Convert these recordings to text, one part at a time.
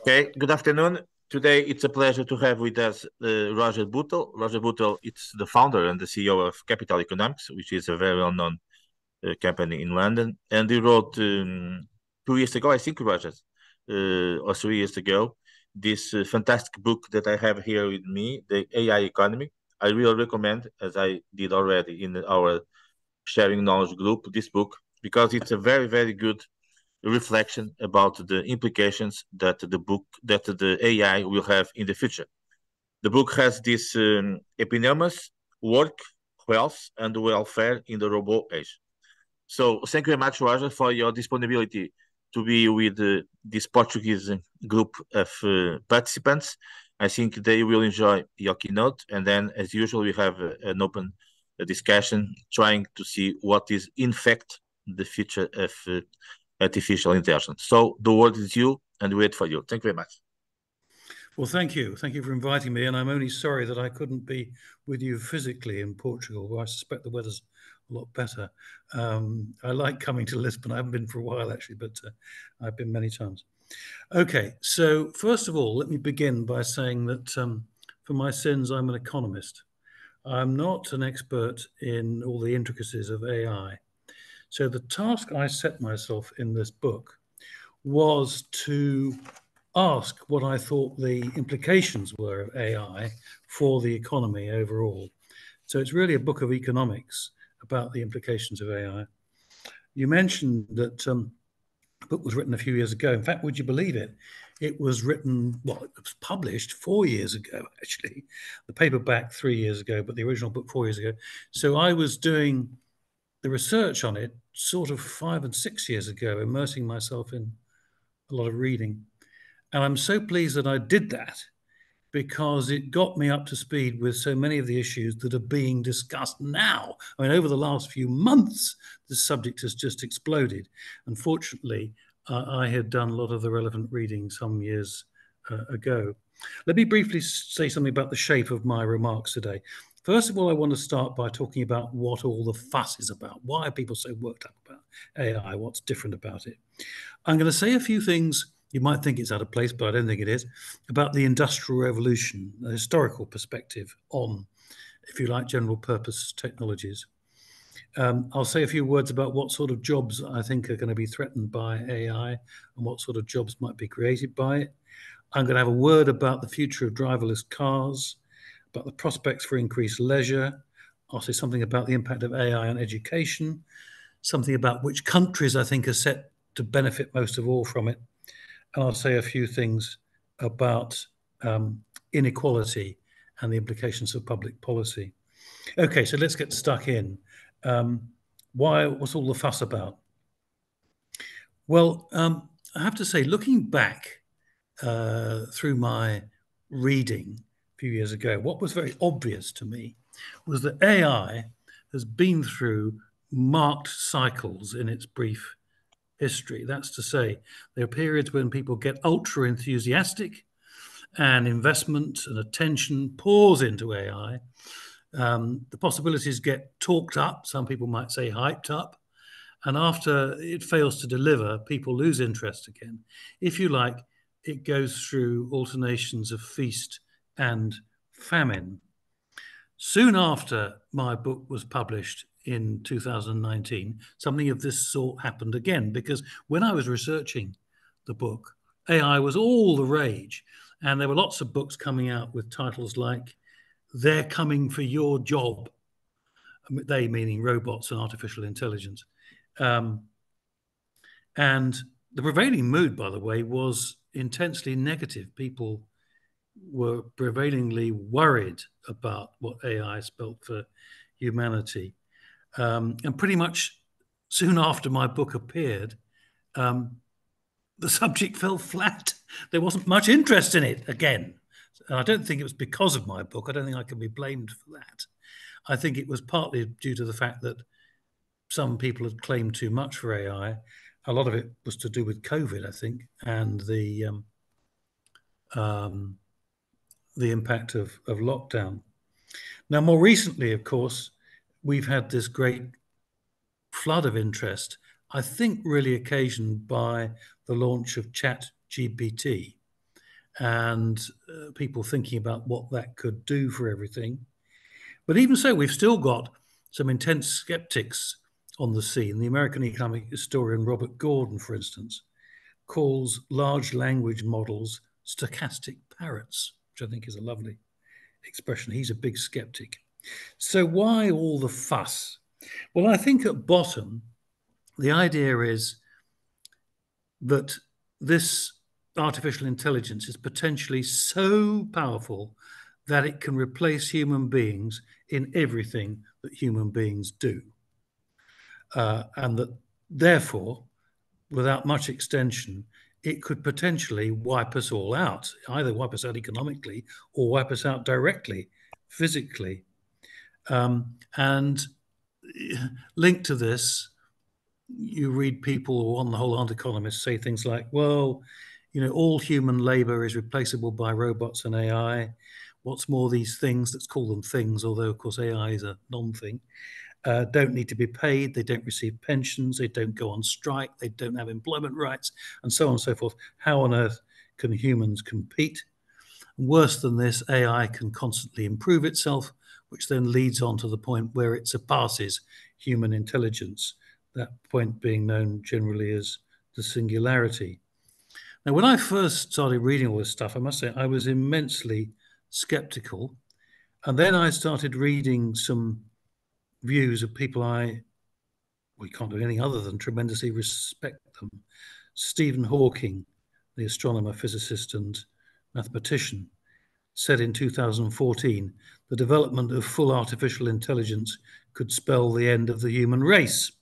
Okay, good afternoon. Today it's a pleasure to have with us uh, Roger Bootle. Roger Bootle is the founder and the CEO of Capital Economics, which is a very well-known uh, company in London. And he wrote um, two years ago, I think, Roger, uh, or three years ago, this uh, fantastic book that I have here with me, The AI Economy. I really recommend, as I did already in our sharing knowledge group, this book because it's a very, very good reflection about the implications that the book that the AI will have in the future. The book has this um, eponymous work, wealth, and welfare in the robot age. So thank you very much, Roger, for your disponibility to be with uh, this Portuguese group of uh, participants. I think they will enjoy your keynote, and then, as usual, we have uh, an open discussion trying to see what is in fact the future of uh, artificial intelligence. So the word is you, and we wait for you. Thank you very much. Well, thank you. Thank you for inviting me. And I'm only sorry that I couldn't be with you physically in Portugal, where I suspect the weather's a lot better. Um, I like coming to Lisbon. I haven't been for a while, actually, but uh, I've been many times. Okay, so first of all, let me begin by saying that um, for my sins, I'm an economist. I'm not an expert in all the intricacies of AI. So the task I set myself in this book was to ask what I thought the implications were of AI for the economy overall. So it's really a book of economics about the implications of AI. You mentioned that um, the book was written a few years ago. In fact, would you believe it? It was written, well, it was published four years ago, actually. The paperback three years ago, but the original book four years ago. So I was doing the research on it sort of five and six years ago, immersing myself in a lot of reading. And I'm so pleased that I did that because it got me up to speed with so many of the issues that are being discussed now. I mean, over the last few months, the subject has just exploded. Unfortunately, uh, I had done a lot of the relevant reading some years uh, ago. Let me briefly say something about the shape of my remarks today. First of all, I want to start by talking about what all the fuss is about. Why are people so worked up about AI? What's different about it? I'm going to say a few things you might think it's out of place, but I don't think it is, about the Industrial Revolution, a historical perspective on, if you like, general purpose technologies. Um, I'll say a few words about what sort of jobs I think are going to be threatened by AI and what sort of jobs might be created by it. I'm going to have a word about the future of driverless cars about the prospects for increased leisure. Say something about the impact of AI on education, something about which countries I think are set to benefit most of all from it. And I'll say a few things about um, inequality and the implications of public policy. Okay, so let's get stuck in. Um, why? What's all the fuss about? Well, um, I have to say, looking back uh, through my reading, few years ago, what was very obvious to me was that AI has been through marked cycles in its brief history. That's to say, there are periods when people get ultra enthusiastic and investment and attention pours into AI. Um, the possibilities get talked up, some people might say hyped up. And after it fails to deliver, people lose interest again. If you like, it goes through alternations of feast and famine. Soon after my book was published in 2019, something of this sort happened again because when I was researching the book, AI was all the rage. And there were lots of books coming out with titles like They're Coming for Your Job. They meaning robots and artificial intelligence. Um, and the prevailing mood, by the way, was intensely negative. People were prevailingly worried about what AI spelt for humanity. Um, and pretty much soon after my book appeared, um, the subject fell flat. There wasn't much interest in it again. And I don't think it was because of my book. I don't think I can be blamed for that. I think it was partly due to the fact that some people had claimed too much for AI. A lot of it was to do with COVID, I think, and the um, um, the impact of, of lockdown. Now, more recently, of course, we've had this great flood of interest I think really occasioned by the launch of Chat GPT and uh, people thinking about what that could do for everything. But even so, we've still got some intense skeptics on the scene. The American economic historian Robert Gordon, for instance, calls large language models stochastic parrots, which I think is a lovely expression. He's a big skeptic. So, why all the fuss? Well, I think at bottom, the idea is that this artificial intelligence is potentially so powerful that it can replace human beings in everything that human beings do. Uh, and that therefore, without much extension, it could potentially wipe us all out, either wipe us out economically or wipe us out directly, physically. Um, and uh, linked to this, you read people on the whole aren't economists say things like, well, you know, all human labor is replaceable by robots and AI. What's more, these things, let's call them things, although of course AI is a non-thing, uh, don't need to be paid, they don't receive pensions, they don't go on strike, they don't have employment rights, and so on and so forth. How on earth can humans compete? Worse than this, AI can constantly improve itself, which then leads on to the point where it surpasses human intelligence that point being known generally as the singularity. Now, when I first started reading all this stuff, I must say I was immensely skeptical. And then I started reading some views of people I, we can't do anything other than tremendously respect them. Stephen Hawking, the astronomer, physicist, and mathematician, said in 2014 the development of full artificial intelligence could spell the end of the human race.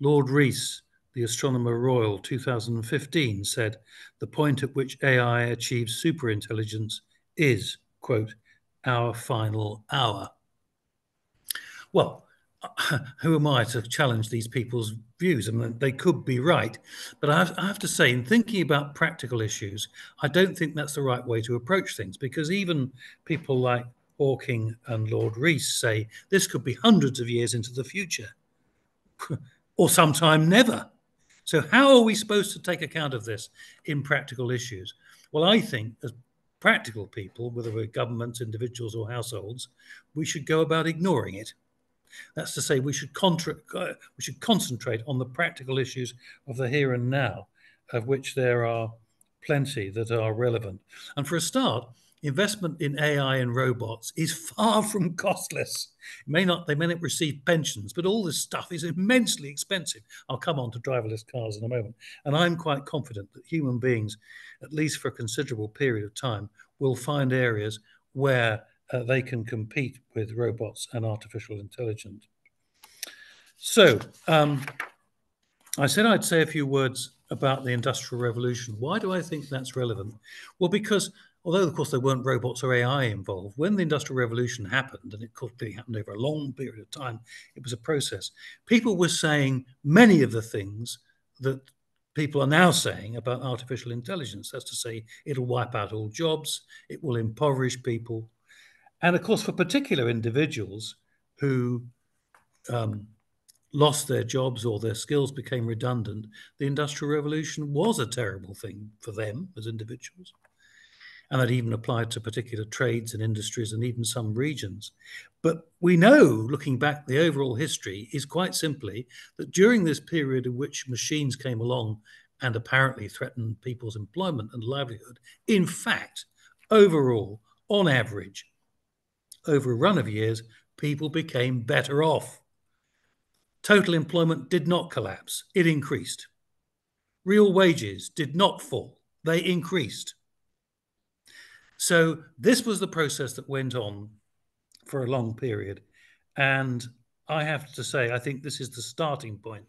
Lord Rees, the Astronomer Royal 2015, said the point at which AI achieves superintelligence is, quote, our final hour. Well, who am I to challenge these people's views? I mean, they could be right. But I have, to say, in thinking about practical issues, I don't think that's the right way to approach things because even people like Hawking and Lord Rees say this could be hundreds of years into the future or sometime never. So, how are we supposed to take account of this in practical issues? Well, I think as practical people, whether we're governments, individuals, or households, we should go about ignoring it. That's to say, we should, contra- uh, we should concentrate on the practical issues of the here and now, of which there are plenty that are relevant. And for a start, investment in AI and robots is far from costless. It may not, they may not receive pensions, but all this stuff is immensely expensive. I'll come on to driverless cars in a moment. And I'm quite confident that human beings, at least for a considerable period of time, will find areas where uh, they can compete with robots and artificial intelligence. So, um, I said I'd say a few words about the Industrial Revolution. Why do I think that's relevant? Well, because although of course there weren't robots or AI involved, when the Industrial Revolution happened, and it clearly happened over a long period of time, it was a process. People were saying many of the things that people are now saying about artificial intelligence. That's to say, it'll wipe out all jobs, it will impoverish people. And of course, for particular individuals who um, lost their jobs or their skills became redundant, the Industrial Revolution was a terrible thing for them as individuals and that even applied to particular trades and industries and even some regions. But we know, looking back, the overall history is quite simply that during this period in which machines came along and apparently threatened people's employment and livelihood, in fact, overall, on average, over a run of years, people became better off. Total employment did not collapse, it increased. Real wages did not fall, they increased. So this was the process that went on for a long period. And I have to say, I think this is the starting point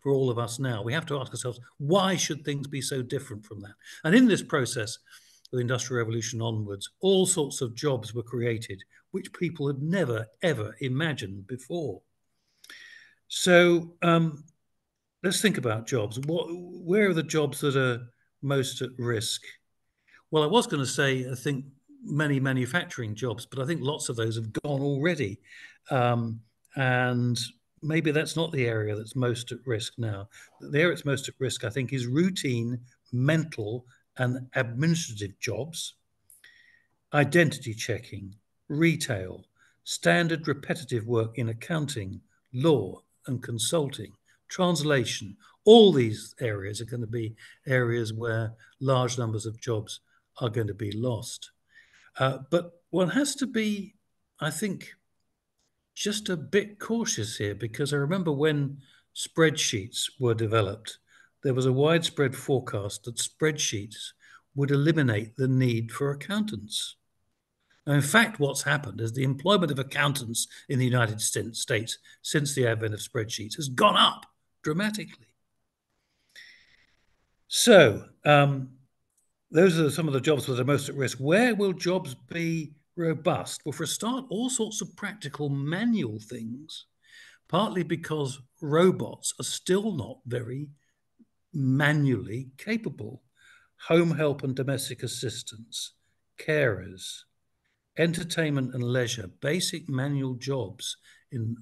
for all of us now. We have to ask ourselves, why should things be so different from that? And in this process, the Industrial Revolution onwards, all sorts of jobs were created which people had never, ever imagined before. So um, let's think about jobs. What, where are the jobs that are most at risk? Well, I was going to say, I think many manufacturing jobs, but I think lots of those have gone already. Um, and maybe that's not the area that's most at risk now. The area that's most at risk, I think, is routine mental and administrative jobs, identity checking, retail, standard repetitive work in accounting, law, and consulting, translation. All these areas are going to be areas where large numbers of jobs are going to be lost. Uh, but one has to be, I think, just a bit cautious here because I remember when spreadsheets were developed, there was a widespread forecast that spreadsheets would eliminate the need for accountants. Now, in fact, what's happened is the employment of accountants in the United States since the advent of spreadsheets has gone up dramatically. So, um, those are some of the jobs that are most at risk. Where will jobs be robust? Well, for a start, all sorts of practical manual things, partly because robots are still not very manually capable. Home help and domestic assistance, carers, entertainment and leisure, basic manual jobs in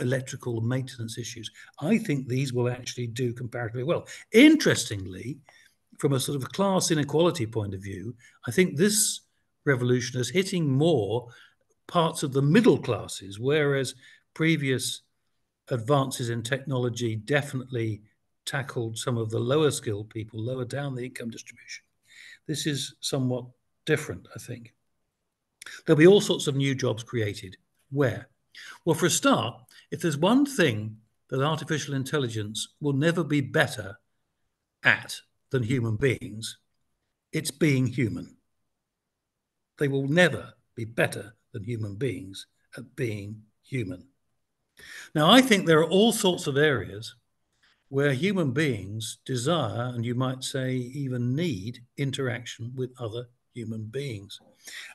electrical maintenance issues. I think these will actually do comparatively well. Interestingly, from a sort of class inequality point of view, I think this revolution is hitting more parts of the middle classes, whereas previous advances in technology definitely tackled some of the lower skilled people, lower down the income distribution. This is somewhat different, I think. There'll be all sorts of new jobs created. Where? Well, for a start, if there's one thing that artificial intelligence will never be better at than human beings, it's being human. They will never be better than human beings at being human. Now, I think there are all sorts of areas where human beings desire, and you might say even need, interaction with other human beings.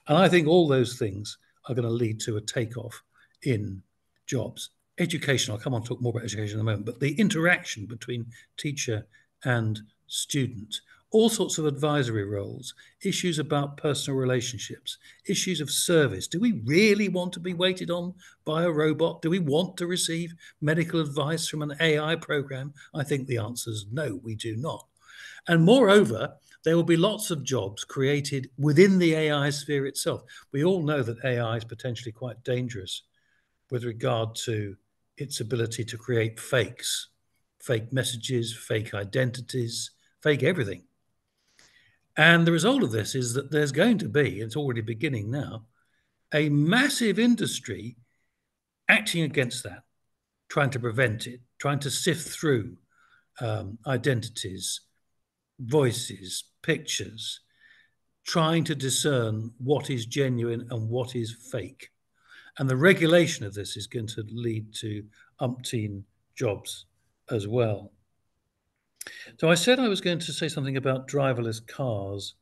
And I think all those things are going to lead to a takeoff in jobs. Education, I'll come on talk more about education in a moment, but the interaction between teacher and student all sorts of advisory roles, issues about personal relationships, issues of service. Do we really want to be waited on by a robot? Do we want to receive medical advice from an AI program? I think the answer is no, we do not. And moreover, there will be lots of jobs created within the AI sphere itself. We all know that AI is potentially quite dangerous with regard to its ability to create fakes, fake messages, fake identities, fake everything. And the result of this is that there's going to be, it's already beginning now, a massive industry acting against that, trying to prevent it, trying to sift through um, identities, voices, pictures, trying to discern what is genuine and what is fake. And the regulation of this is going to lead to umpteen jobs as well. So I said I was going to say something about driverless cars,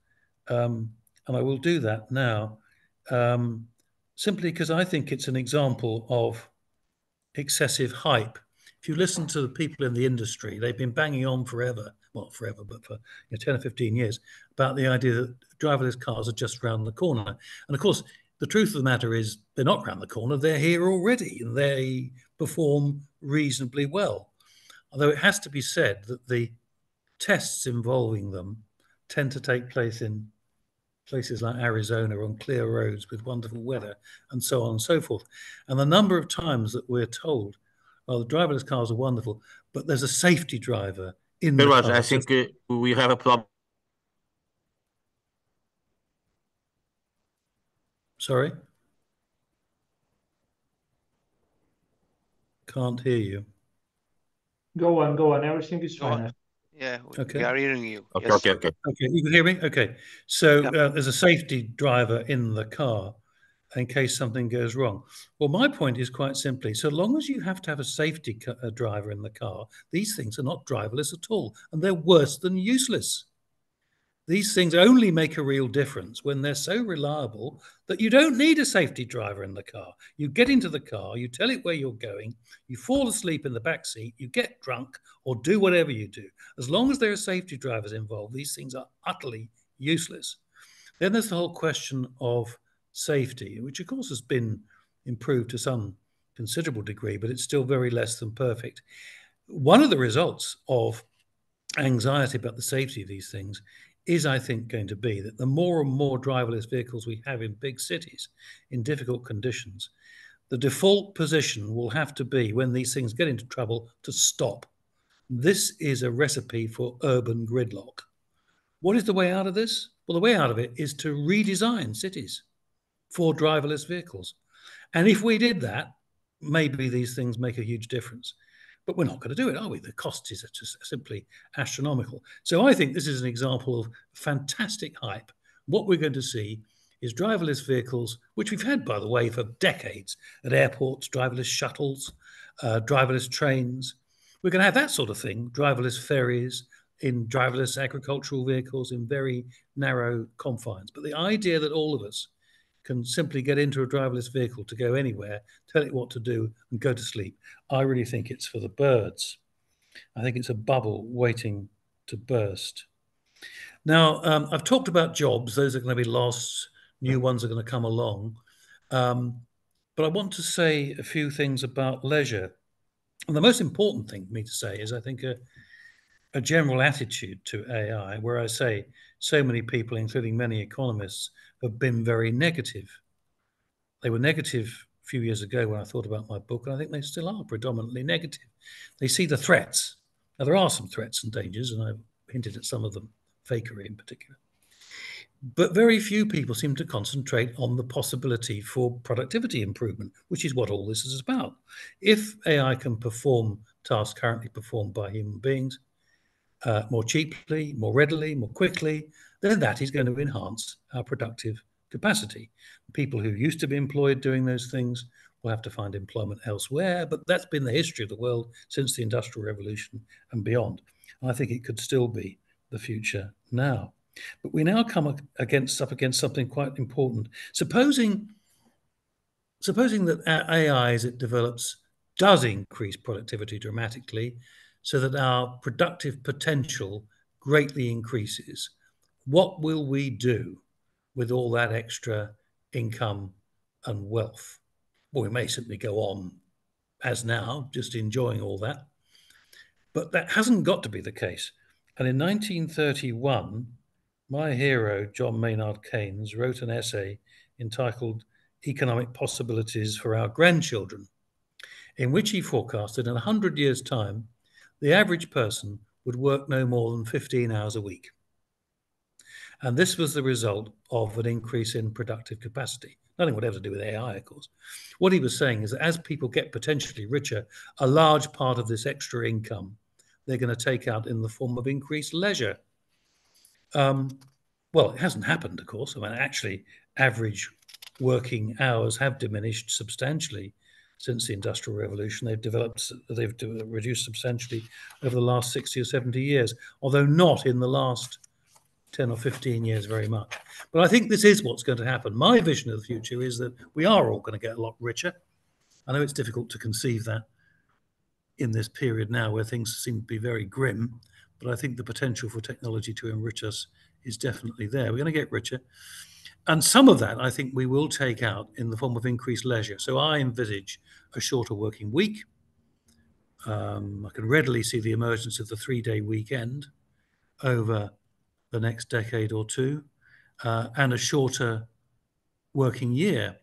um, and I will do that now, um, simply because I think it's an example of excessive hype. If you listen to the people in the industry, they've been banging on forever, well, forever, but for you know, 10 or 15 years, about the idea that driverless cars are just around the corner. And of course, the truth of the matter is they're not around the corner, they're here already, and they perform reasonably well. Although it has to be said that the tests involving them tend to take place in places like Arizona on clear roads with wonderful weather and so on and so forth. And the number of times that we're told, well, the driverless cars are wonderful, but there's a safety driver in the car. I think uh, we have a problem. Sorry? Can't hear you. Go on, go on. Everything is fine. Yeah, okay. we are hearing you. Okay, yes. okay, okay. Okay, you can hear me? Okay. So yep. uh, there's a safety driver in the car in case something goes wrong. Well, my point is quite simply so long as you have to have a safety uh, driver in the car, these things are not driverless at all, and they're worse than useless. These things only make a real difference when they're so reliable that you don't need a safety driver in the car. You get into the car, you tell it where you're going, you fall asleep in the back seat, you get drunk, or do whatever you do. As long as there are safety drivers involved, these things are utterly useless. Then there's the whole question of safety, which of course has been improved to some considerable degree, but it's still very less than perfect. One of the results of anxiety about the safety of these things is, I think, going to be that the more and more driverless vehicles we have in big cities in difficult conditions, the default position will have to be when these things get into trouble to stop. This is a recipe for urban gridlock. What is the way out of this? Well, the way out of it is to redesign cities for driverless vehicles. And if we did that, maybe these things make a huge difference. But we're not going to do it, are we? The cost is just simply astronomical. So I think this is an example of fantastic hype. What we're going to see is driverless vehicles, which we've had, by the way, for decades at airports, driverless shuttles, uh, driverless trains. We're going to have that sort of thing, driverless ferries, in driverless agricultural vehicles in very narrow confines. But the idea that all of us can simply get into a driverless vehicle to go anywhere, tell it what to do, and go to sleep, I really think it's for the birds. I think it's a bubble waiting to burst. Now, um, I've talked about jobs, those are going to be lost, new ones are going to come along. Um, but I want to say a few things about leisure. And the most important thing for me to say is I think a, a general attitude to AI, where I say so many people, including many economists, have been very negative. They were negative a few years ago when I thought about my book, and I think they still are predominantly negative. They see the threats. Now, there are some threats and dangers, and I've hinted at some of them, fakery in particular. But very few people seem to concentrate on the possibility for productivity improvement, which is what all this is about. If AI can perform tasks currently performed by human beings, uh, more cheaply, more readily, more quickly, then that is going to enhance our productive capacity. People who used to be employed doing those things will have to find employment elsewhere, but that's been the history of the world since the Industrial Revolution and beyond. And I think it could still be the future now. But we now come against up against something quite important. Supposing supposing that AI as it develops does increase productivity dramatically, so that our productive potential greatly increases. What will we do with all that extra income and wealth? Well, we may simply go on as now, just enjoying all that. But that hasn't got to be the case. And in 1931, my hero, John Maynard Keynes, wrote an essay entitled Economic Possibilities for Our Grandchildren, in which he forecasted in 100 years' time the average person would work no more than 15 hours a week. And this was the result of an increase in productive capacity. Nothing whatever to do with AI, of course. What he was saying is that as people get potentially richer, a large part of this extra income they're going to take out in the form of increased leisure. Um, well, it hasn't happened, of course. I mean, actually, average working hours have diminished substantially since the Industrial Revolution. They've developed, they've reduced substantially over the last 60 or 70 years, although not in the last 10 or 15 years very much. But I think this is what's going to happen. My vision of the future is that we are all going to get a lot richer. I know it's difficult to conceive that in this period now where things seem to be very grim, but I think the potential for technology to enrich us is definitely there. We're going to get richer. And some of that I think we will take out in the form of increased leisure. So I envisage a shorter working week. Um, I can readily see the emergence of the three day weekend over the next decade or two, uh, and a shorter working year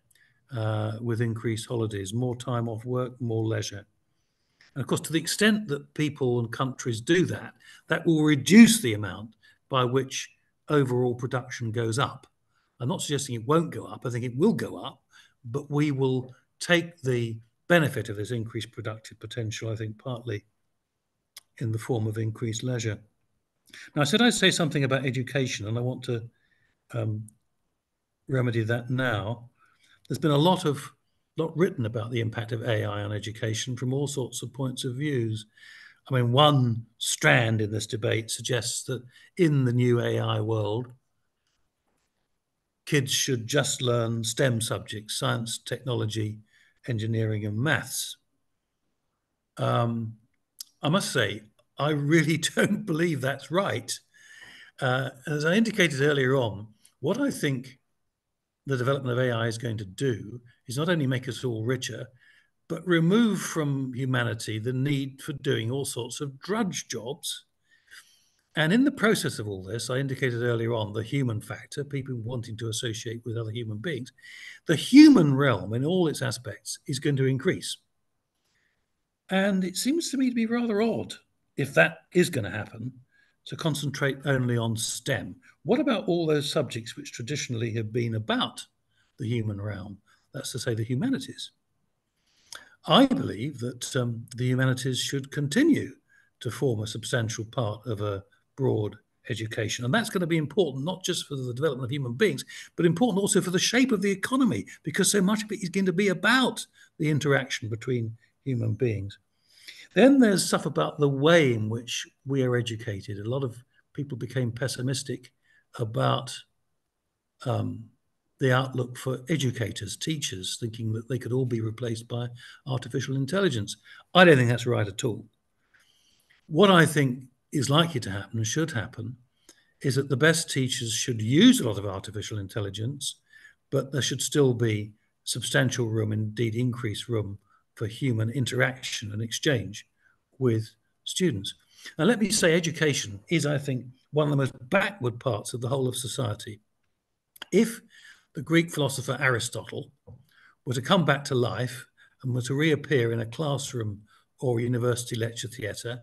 uh, with increased holidays, more time off work, more leisure. And of course, to the extent that people and countries do that, that will reduce the amount by which overall production goes up. I'm not suggesting it won't go up. I think it will go up, but we will take the benefit of this increased productive potential, I think, partly in the form of increased leisure. Now, I said I'd say something about education, and I want to um, remedy that now. There's been a lot of lot written about the impact of AI on education from all sorts of points of views. I mean, one strand in this debate suggests that in the new AI world, kids should just learn STEM subjects science, technology, engineering, and maths. Um, I must say, I really don't believe that's right. Uh, as I indicated earlier on, what I think the development of AI is going to do is not only make us all richer, but remove from humanity the need for doing all sorts of drudge jobs. And in the process of all this, I indicated earlier on the human factor, people wanting to associate with other human beings. The human realm, in all its aspects, is going to increase. And it seems to me to be rather odd, if that is going to happen, to concentrate only on STEM. What about all those subjects which traditionally have been about the human realm? That's to say, the humanities. I believe that um, the humanities should continue to form a substantial part of a broad education. And that's going to be important not just for the development of human beings, but important also for the shape of the economy, because so much of it is going to be about the interaction between human beings. Then there's stuff about the way in which we are educated. A lot of people became pessimistic about um, the outlook for educators, teachers, thinking that they could all be replaced by artificial intelligence. I don't think that's right at all. What I think is likely to happen and should happen is that the best teachers should use a lot of artificial intelligence, but there should still be substantial room, indeed increased room, for human interaction and exchange with students. Now, let me say, education is, I think, one of the most backward parts of the whole of society. If the Greek philosopher Aristotle were to come back to life and were to reappear in a classroom or a university lecture theatre,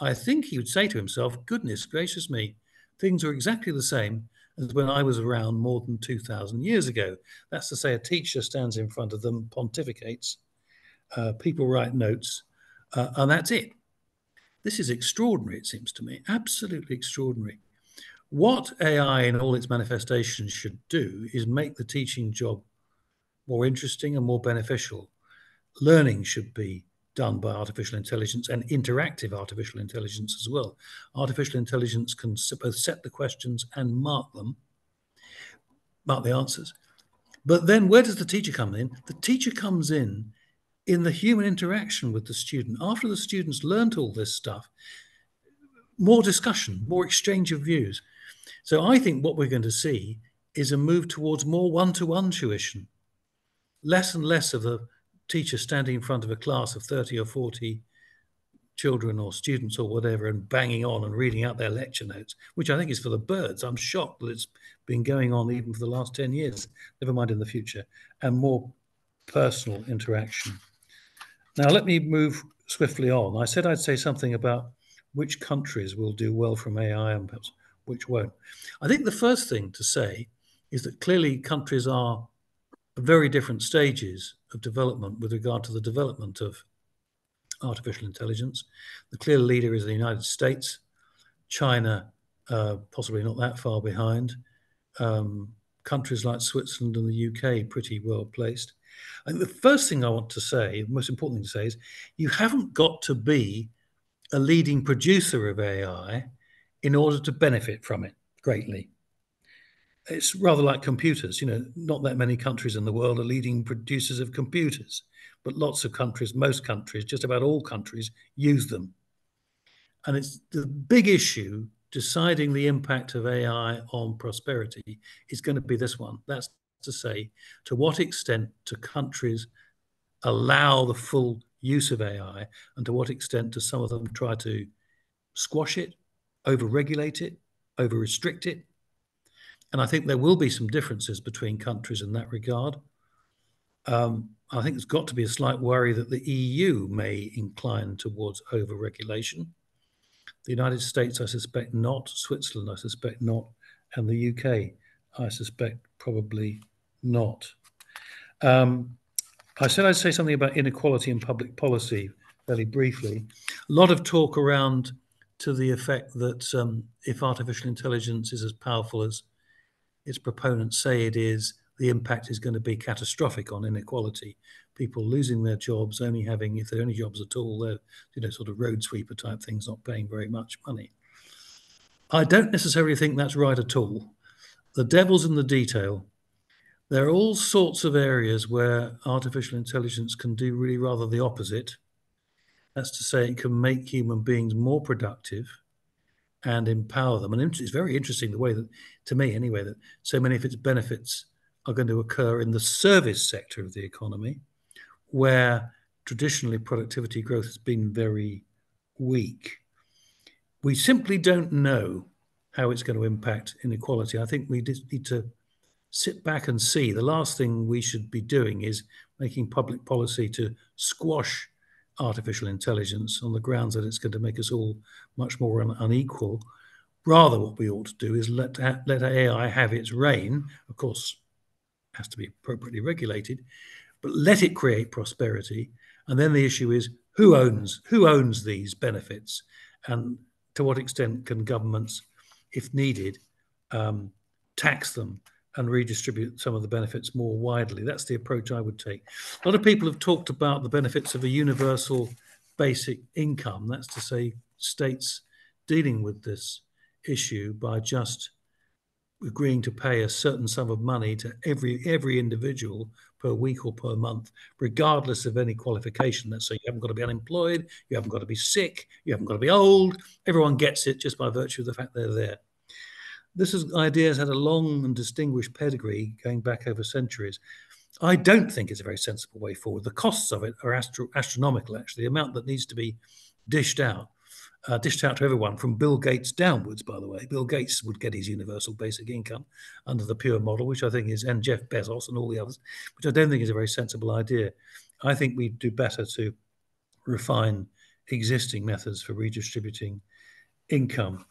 I think he would say to himself, Goodness gracious me, things are exactly the same as when I was around more than 2,000 years ago. That's to say, a teacher stands in front of them, pontificates, uh, people write notes, uh, and that's it. This is extraordinary, it seems to me, absolutely extraordinary. What AI in all its manifestations should do is make the teaching job more interesting and more beneficial. Learning should be done by artificial intelligence and interactive artificial intelligence as well. Artificial intelligence can both set the questions and mark them, mark the answers. But then where does the teacher come in? The teacher comes in in the human interaction with the student. After the students learnt all this stuff, more discussion, more exchange of views. So I think what we're going to see is a move towards more one-to-one tuition, less and less of a teacher standing in front of a class of 30 or 40 children or students or whatever and banging on and reading out their lecture notes, which I think is for the birds. I'm shocked that it's been going on even for the last 10 years, never mind in the future, and more personal interaction. Now, let me move swiftly on. I said I'd say something about which countries will do well from AI and perhaps which won't. I think the first thing to say is that clearly countries are very different stages of development with regard to the development of artificial intelligence. The clear leader is the United States, China, uh, possibly not that far behind. Um, countries like Switzerland and the UK, pretty well placed. And the first thing I want to say, the most important thing to say, is you haven't got to be a leading producer of AI in order to benefit from it greatly. It's rather like computers. You know, not that many countries in the world are leading producers of computers, but lots of countries, most countries, just about all countries, use them. And it's the big issue deciding the impact of AI on prosperity is going to be this one. That's to say, to what extent do countries allow the full use of AI, and to what extent do some of them try to squash it over-regulate it, over-restrict it. And I think there will be some differences between countries in that regard. Um, I think there's got to be a slight worry that the EU may incline towards over-regulation. The United States, I suspect not. Switzerland, I suspect not. And the UK, I suspect probably not. Um, I said I'd say something about inequality in public policy fairly briefly. A lot of talk around to the effect that um, if artificial intelligence is as powerful as its proponents say it is, the impact is going to be catastrophic on inequality. People losing their jobs, only having, if they're only jobs at all, they're, you know, sort of road sweeper type things, not paying very much money. I don't necessarily think that's right at all. The devil's in the detail. There are all sorts of areas where artificial intelligence can do really rather the opposite that's to say, it can make human beings more productive and empower them. And it's very interesting the way that, to me anyway, that so many of its benefits are going to occur in the service sector of the economy, where traditionally productivity growth has been very weak. We simply don't know how it's going to impact inequality. I think we need to sit back and see. The last thing we should be doing is making public policy to squash artificial intelligence on the grounds that it's going to make us all much more un- unequal. Rather, what we ought to do is let let AI have its reign. Of course, has to be appropriately regulated, but let it create prosperity. And then the issue is who owns who owns these benefits, and to what extent can governments, if needed, um, tax them and redistribute some of the benefits more widely. That's the approach I would take. A lot of people have talked about the benefits of a universal basic income. That's to say, states dealing with this issue by just agreeing to pay a certain sum of money to every every individual per week or per month, regardless of any qualification. Let's say you haven't got to be unemployed, you haven't got to be sick, you haven't got to be old. Everyone gets it just by virtue of the fact they're there. This is, idea has had a long and distinguished pedigree going back over centuries. I don't think it's a very sensible way forward. The costs of it are astro- astronomical, actually. The amount that needs to be dished out, uh, dished out to everyone from Bill Gates downwards, by the way. Bill Gates would get his universal basic income under the pure model, which I think is, and Jeff Bezos and all the others, which I don't think is a very sensible idea. I think we'd do better to refine existing methods for redistributing income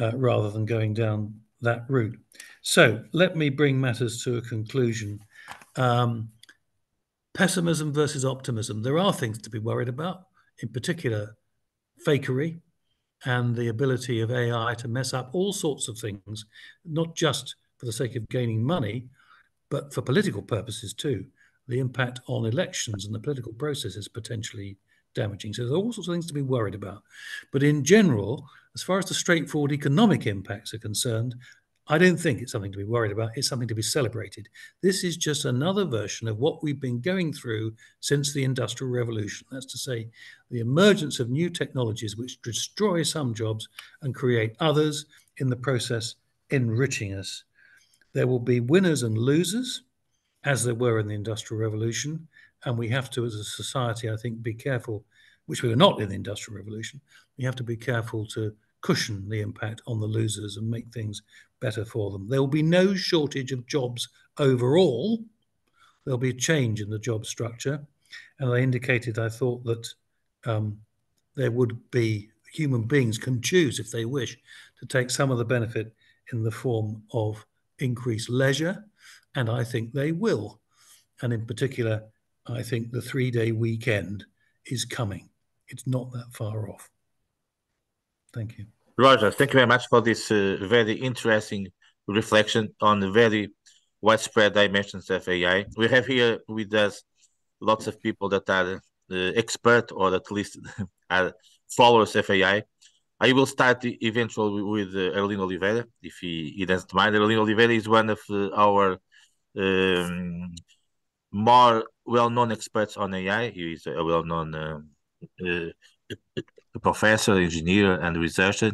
uh, rather than going down that route. So let me bring matters to a conclusion. Um, pessimism versus optimism. There are things to be worried about, in particular, fakery and the ability of AI to mess up all sorts of things, not just for the sake of gaining money, but for political purposes too. The impact on elections and the political process is potentially damaging. So there's all sorts of things to be worried about. But in general, as far as the straightforward economic impacts are concerned, I don't think it's something to be worried about. It's something to be celebrated. This is just another version of what we've been going through since the Industrial Revolution. That's to say, the emergence of new technologies which destroy some jobs and create others, in the process, enriching us. There will be winners and losers, as there were in the Industrial Revolution. And we have to, as a society, I think, be careful, which we were not in the Industrial Revolution. We have to be careful to cushion the impact on the losers and make things better for them. There will be no shortage of jobs overall. There'll be a change in the job structure. And I indicated I thought that um, there would be human beings can choose, if they wish, to take some of the benefit in the form of increased leisure. And I think they will. And in particular, I think the three day weekend is coming. It's not that far off. Thank you. Roger, thank you very much for this uh, very interesting reflection on the very widespread dimensions of AI. We have here with us lots of people that are uh, expert or at least are followers of AI. I will start eventually with uh, Arlindo Oliveira, if he, he doesn't mind. Arlindo Oliveira is one of uh, our um, more well-known experts on AI. He is a well-known uh, uh, professor, engineer, and researcher.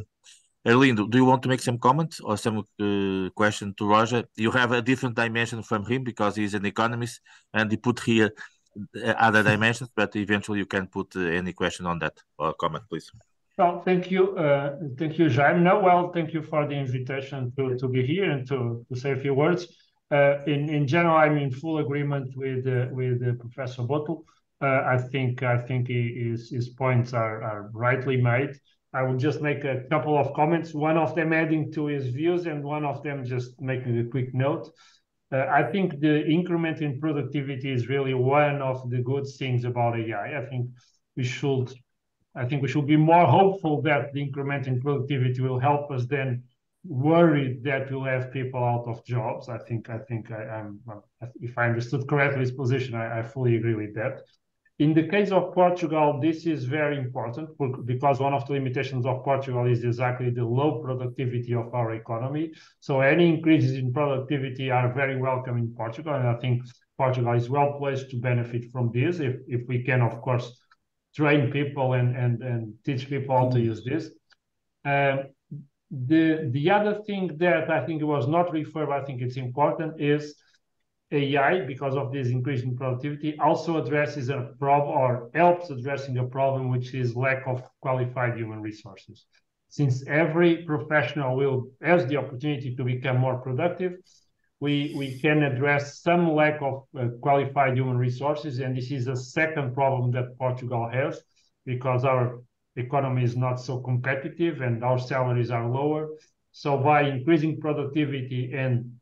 Arlindo, do you want to make some comments or some uh, question to Roger? You have a different dimension from him because he's an economist, and he put here uh, other dimensions, but eventually you can put uh, any question on that or comment, please. Well, thank you. Uh, thank you, Jaime. No, well, thank you for the invitation to, to be here and to, to say a few words. Uh, in, in general, I'm in full agreement with, uh, with Professor Bootle. I think I think his, his points are, are rightly made. I will just make a couple of comments, one of them adding to his views and one of them just making a quick note. Uh, I think the increment in productivity is really one of the good things about AI. I think we should, I think we should be more hopeful that the increment in productivity will help us than worried that we'll have people out of jobs. I think, I think I, am if I understood correctly his position, I, I fully agree with that. In the case of Portugal, this is very important because one of the limitations of Portugal is exactly the low productivity of our economy. So any increases in productivity are very welcome in Portugal, and I think Portugal is well placed to benefit from this if, if we can, of course, train people and, and, and teach people how to use this. Um, the, the other thing that I think was not referred, I think it's important, is AI, because of this increase in productivity, also addresses a problem or helps addressing a problem, which is lack of qualified human resources. Since every professional will has the opportunity to become more productive, we, we can address some lack of uh, qualified human resources. And this is a second problem that Portugal has because our economy is not so competitive and our salaries are lower. So by increasing productivity and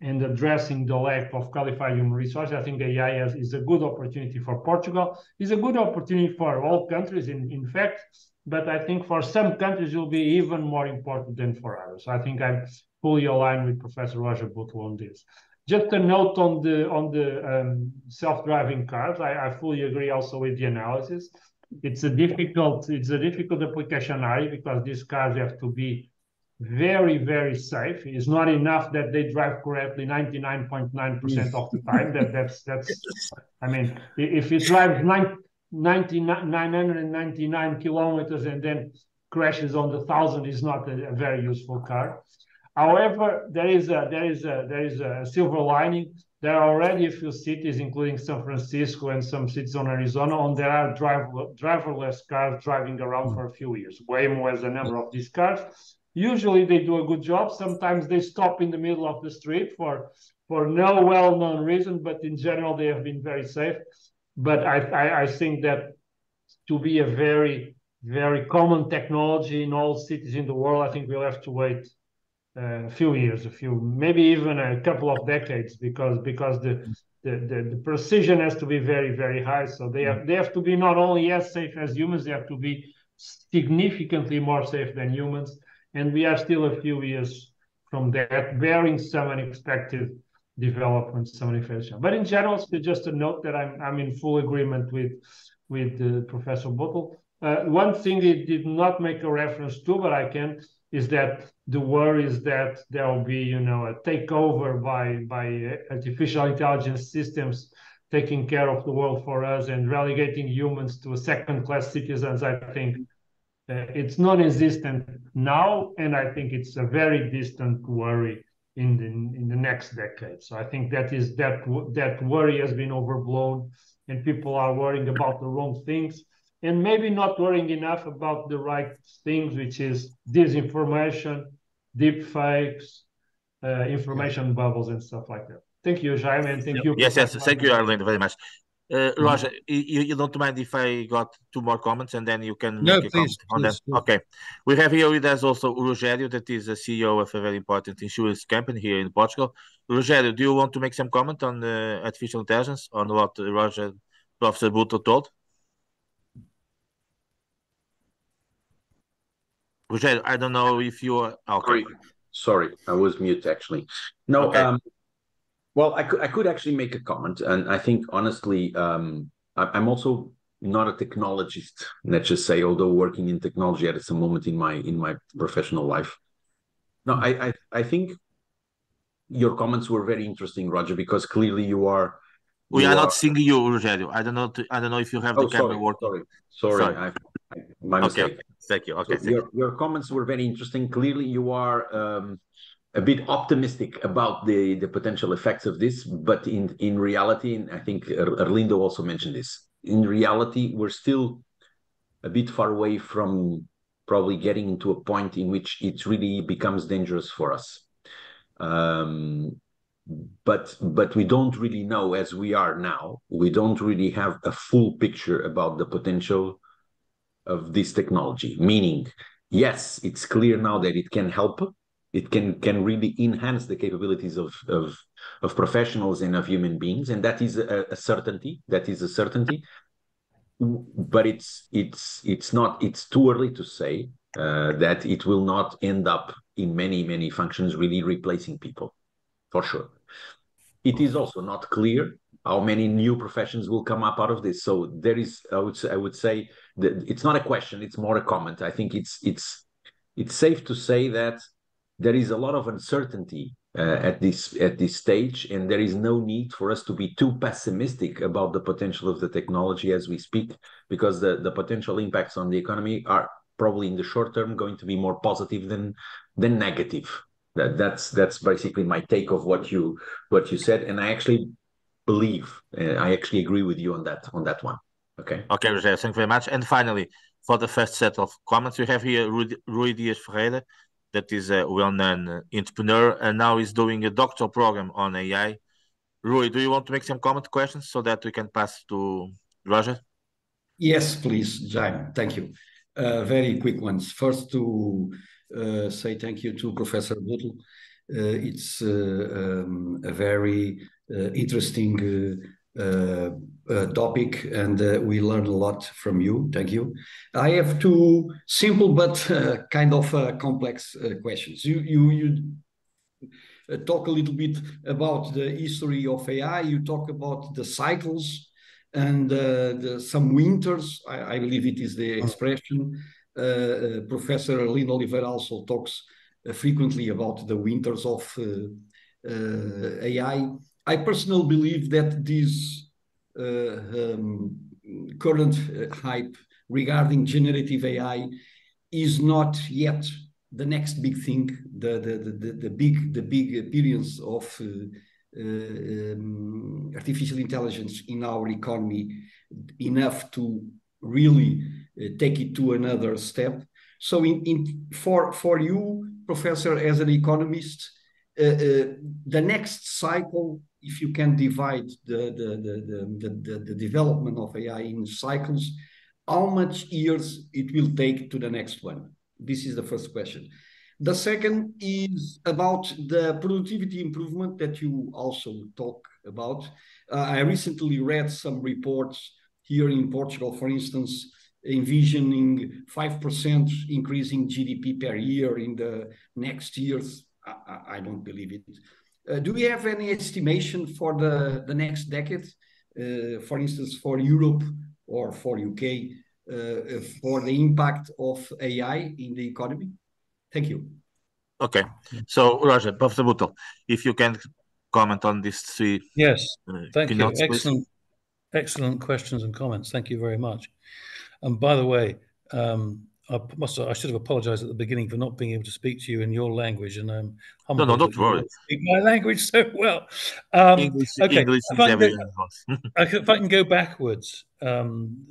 and addressing the lack of qualified human resources, I think AI has, is a good opportunity for Portugal. It's a good opportunity for all countries, in, in fact, but I think for some countries it will be even more important than for others. I think I'm fully aligned with Professor Roger Bootle on this. Just a note on the on the um, self-driving cars. I, I fully agree also with the analysis. It's a difficult it's a difficult application area because these cars have to be very very safe. It's not enough that they drive correctly 99.9% of the time. That that's that's. I mean, if it drives 999 kilometers and then crashes on the thousand, is not a, a very useful car. However, there is a there is a there is a silver lining. There are already a few cities, including San Francisco and some cities on Arizona, on there are driver, driverless cars driving around for a few years. Waymo has a number of these cars. Usually they do a good job. Sometimes they stop in the middle of the street for for no well-known reason, but in general they have been very safe. But I, I, I think that to be a very very common technology in all cities in the world, I think we'll have to wait a few years, a few, maybe even a couple of decades, because because the the, the, the precision has to be very very high. So they have they have to be not only as safe as humans, they have to be significantly more safe than humans. And we are still a few years from that, bearing some unexpected developments, some unexpected. But in general, just a note that I'm I'm in full agreement with with uh, Professor Bootle. Uh, one thing he did not make a reference to, but I can, is that the worries that there will be, you know, a takeover by by artificial intelligence systems taking care of the world for us and relegating humans to second-class citizens. I think uh, it's non-existent now, and I think it's a very distant worry in the in the next decade. So I think that is that that worry has been overblown, and people are worrying about the wrong things and maybe not worrying enough about the right things, which is disinformation, deep fakes, uh, information bubbles, and stuff like that. Thank you, Jaime, and thank you. Yes, yes, thank you, Arlindo, very much. Uh, Roger, you, you don't mind if I got two more comments and then you can no, make please, a comment on that? Please. Okay. We have here with us also Rogério, that is a CEO of a very important insurance company here in Portugal. Rogério, do you want to make some comment on uh, artificial intelligence, on what Roger, Professor Bootle told? Rogério, I don't know if you are okay. Sorry, sorry, I was mute actually. No, okay. um, well, I could I could actually make a comment, and I think honestly, um, I, I'm also not a technologist. Let's just say, although working in technology at some moment in my in my professional life. No, I I, I think your comments were very interesting, Roger, because clearly you are. We you are, are not seeing you, Rogério. I don't know. To, I don't know if you have oh, the camera sorry, working. Sorry, sorry, sorry. I, I, my mistake. Okay. Thank you. Okay. So your, your comments were very interesting. Clearly, you are um, a bit optimistic about the, the potential effects of this, but in, in reality, and I think Arlindo also mentioned this, in reality, we're still a bit far away from probably getting into a point in which it really becomes dangerous for us. Um, but but we don't really know as we are now. We don't really have a full picture about the potential of this technology meaning yes it's clear now that it can help. It can can really enhance the capabilities of of, of professionals and of human beings and that is a, a certainty that is a certainty. But it's it's it's not it's too early to say uh, that it will not end up in many many functions really replacing people for sure it is also not clear how many new professions will come up out of this. So there is, I would say, I would say that it's not a question; it's more a comment. I think it's it's it's safe to say that there is a lot of uncertainty uh, at this at this stage, and there is no need for us to be too pessimistic about the potential of the technology as we speak, because the the potential impacts on the economy are probably in the short term going to be more positive than than negative. That, that's that's basically my take of what you what you said, and I actually believe uh, I actually agree with you on that on that one. Okay. Okay, Roger, thank you very much. And finally, for the first set of comments, we have here Rui, Rui Dias Ferreira, that is a well-known entrepreneur, and now is doing a doctoral program on AI. Rui, do you want to make some comment questions so that we can pass to Roger? Yes, please, Jaime. Thank you. Uh, very quick ones. First, to uh, say thank you to Professor Bootle. Uh, it's uh, um, a very uh, interesting uh, topic, and we learn a lot from you. Thank you. I have two simple but kind of complex questions. You, you, you talk a little bit about the history of AI. You talk about the cycles and uh, the, some winters. I, I, believe it is the mm. expression. Uh, uh, Professor Arlindo Oliveira also talks frequently about the winters of AI. I personally believe that this um, current hype regarding generative AI is not yet the next big thing, the the the, the big the big appearance of uh, um, artificial intelligence in our economy enough to really uh, take it to another step. So, in, in for for you, professor, as an economist, uh, uh, the next cycle, if you can divide the the, the the, the, the development of AI in cycles, how much years it will take to the next one? This is the first question. The second is about the productivity improvement that you also talk about. Uh, I recently read some reports here in Portugal, for instance, envisioning 5% increasing GDP per year in the next years. I, I don't believe it. Uh, do we have any estimation for the, the next decade, uh, for instance, for Europe or for UK, uh, for the impact of AI in the economy? Thank you. Okay. So, Roger, Professor Bootle, if you can comment on these three. Yes, uh, thank you. Excellent, excellent questions and comments. Thank you very much. And by the way, um, I must I should have apologized at the beginning for not being able to speak to you in your language, and I'm no, no, don't worry. Speak my language so well. Um, English, okay, English if, I go, if I can go backwards, um,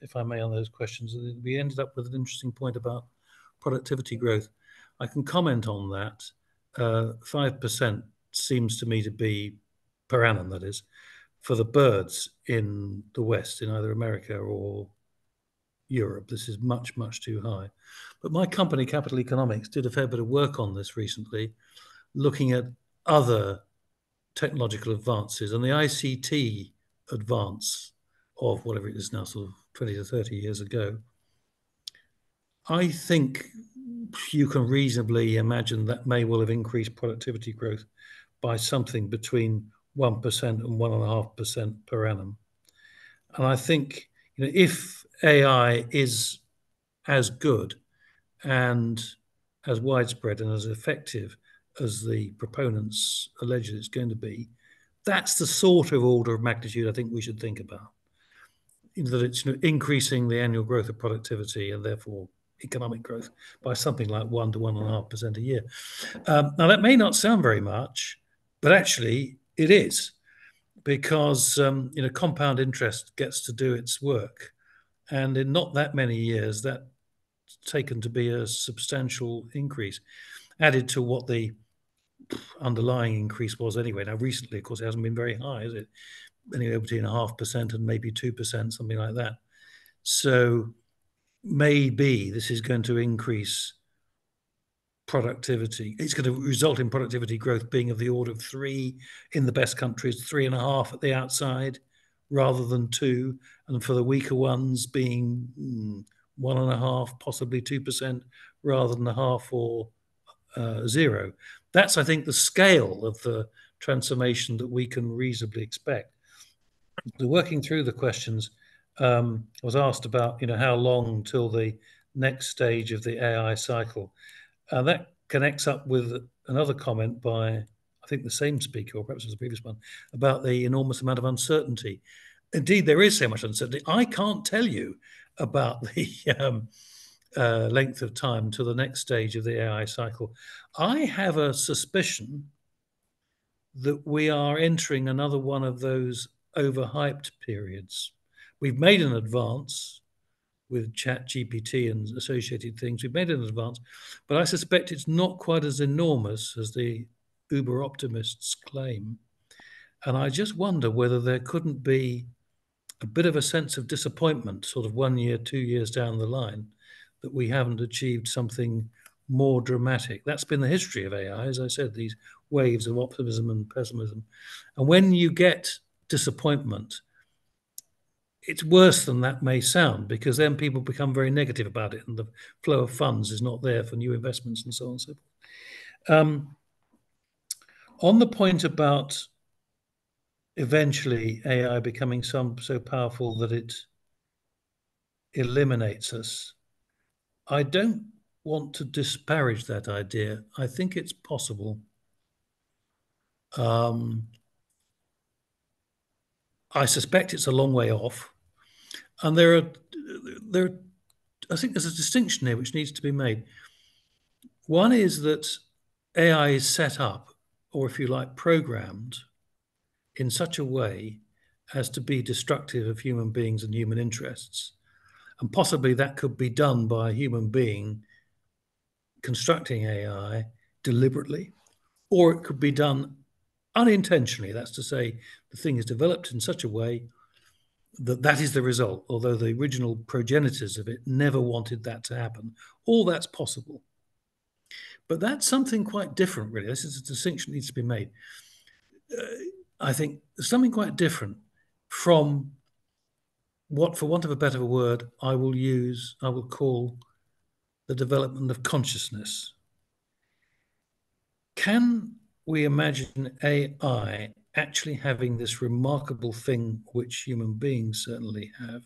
if I may, on those questions, we ended up with an interesting point about productivity growth. I can comment on that. Uh, five uh, percent seems to me to be per annum. That is for the birds in the West, in either America or Europe. This is much, much too high. But my company, Capital Economics, did a fair bit of work on this recently, looking at other technological advances and the ICT advance of whatever it is now, sort of 20 to 30 years ago. I think you can reasonably imagine that may well have increased productivity growth by something between 1% and 1.5% per annum. And I think you know, if AI is as good and as widespread and as effective as the proponents allege it's going to be, that's the sort of order of magnitude I think we should think about. That it's you know, increasing the annual growth of productivity and therefore economic growth by something like one to one and a half percent a year. Um, now that may not sound very much, but actually it is, because um, you know compound interest gets to do its work and in not that many years, that's taken to be a substantial increase, added to what the underlying increase was anyway. Now, recently, of course, it hasn't been very high, is it? Anywhere between a half percent and maybe two percent, something like that. So maybe this is going to increase productivity. It's going to result in productivity growth being of the order of three in the best countries, three and a half at the outside, rather than two, and for the weaker ones being mm, one and a half, possibly two percent, rather than a half or uh, zero. That's, I think, the scale of the transformation that we can reasonably expect. The working through the questions, um, I was asked about, you know, how long till the next stage of the AI cycle. Uh, that connects up with another comment by I think the same speaker, or perhaps it was the previous one, about the enormous amount of uncertainty. Indeed, there is so much uncertainty. I can't tell you about the um, uh, length of time to the next stage of the AI cycle. I have a suspicion that we are entering another one of those overhyped periods. We've made an advance with chat GPT and associated things. We've made an advance, but I suspect it's not quite as enormous as the uber optimists claim. And I just wonder whether there couldn't be a bit of a sense of disappointment, sort of one year, two years down the line, that we haven't achieved something more dramatic. That's been the history of AI, as I said, these waves of optimism and pessimism. And when you get disappointment, it's worse than that may sound because then people become very negative about it and the flow of funds is not there for new investments and so on and so forth. Um, on the point about eventually AI becoming some so powerful that it eliminates us, I don't want to disparage that idea. I think it's possible. Um, I suspect it's a long way off, and there are there. I think there's a distinction here which needs to be made. One is that AI is set up, or if you like, programmed in such a way as to be destructive of human beings and human interests. And possibly that could be done by a human being constructing AI deliberately, or it could be done unintentionally. That's to say, the thing is developed in such a way that that is the result, although the original progenitors of it never wanted that to happen. All that's possible. But that's something quite different, really. This is a distinction that needs to be made. Uh, I think something quite different from what, for want of a better word, I will use, I will call the development of consciousness. Can we imagine AI actually having this remarkable thing which human beings certainly have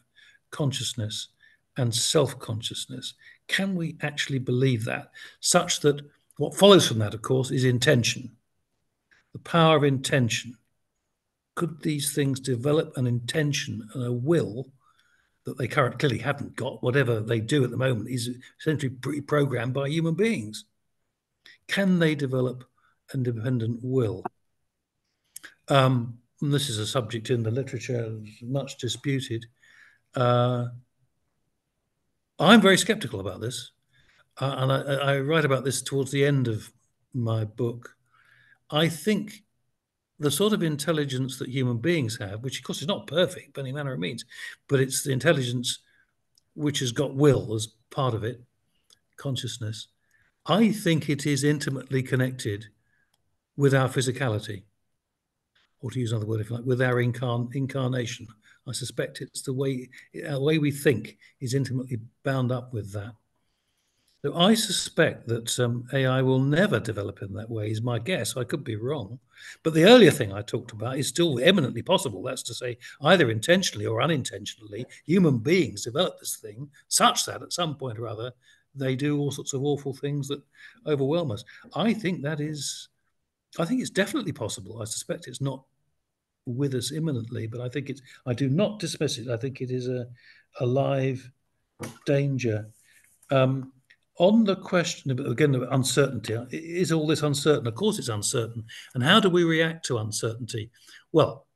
consciousness and self consciousness? Can we actually believe that? Such that what follows from that, of course, is intention, the power of intention. Could these things develop an intention and a will that they currently haven't got? Whatever they do at the moment is essentially pre programmed by human beings. Can they develop an independent will. Um, this is a subject in the literature much disputed. Uh, I'm very skeptical about this, uh, and I, I, write about this towards the end of my book. I think the sort of intelligence that human beings have, which of course is not perfect by any manner of means, but it's the intelligence which has got will as part of it, consciousness. I think it is intimately connected with our physicality, or to use another word, if you like, with our incarn- incarnation. I suspect it's the way the way we think is intimately bound up with that. So I suspect that um, AI will never develop in that way. Is my guess. I could be wrong, but the earlier thing I talked about is still eminently possible. That's to say, either intentionally or unintentionally, human beings develop this thing such that at some point or other they do all sorts of awful things that overwhelm us. I think that is I think it's definitely possible. I suspect it's not with us imminently, but I think it's. I do not dismiss it. I think it is a, a live danger. Um, on the question of, again of uncertainty, is all this uncertain? Of course, it's uncertain. And how do we react to uncertainty? Well,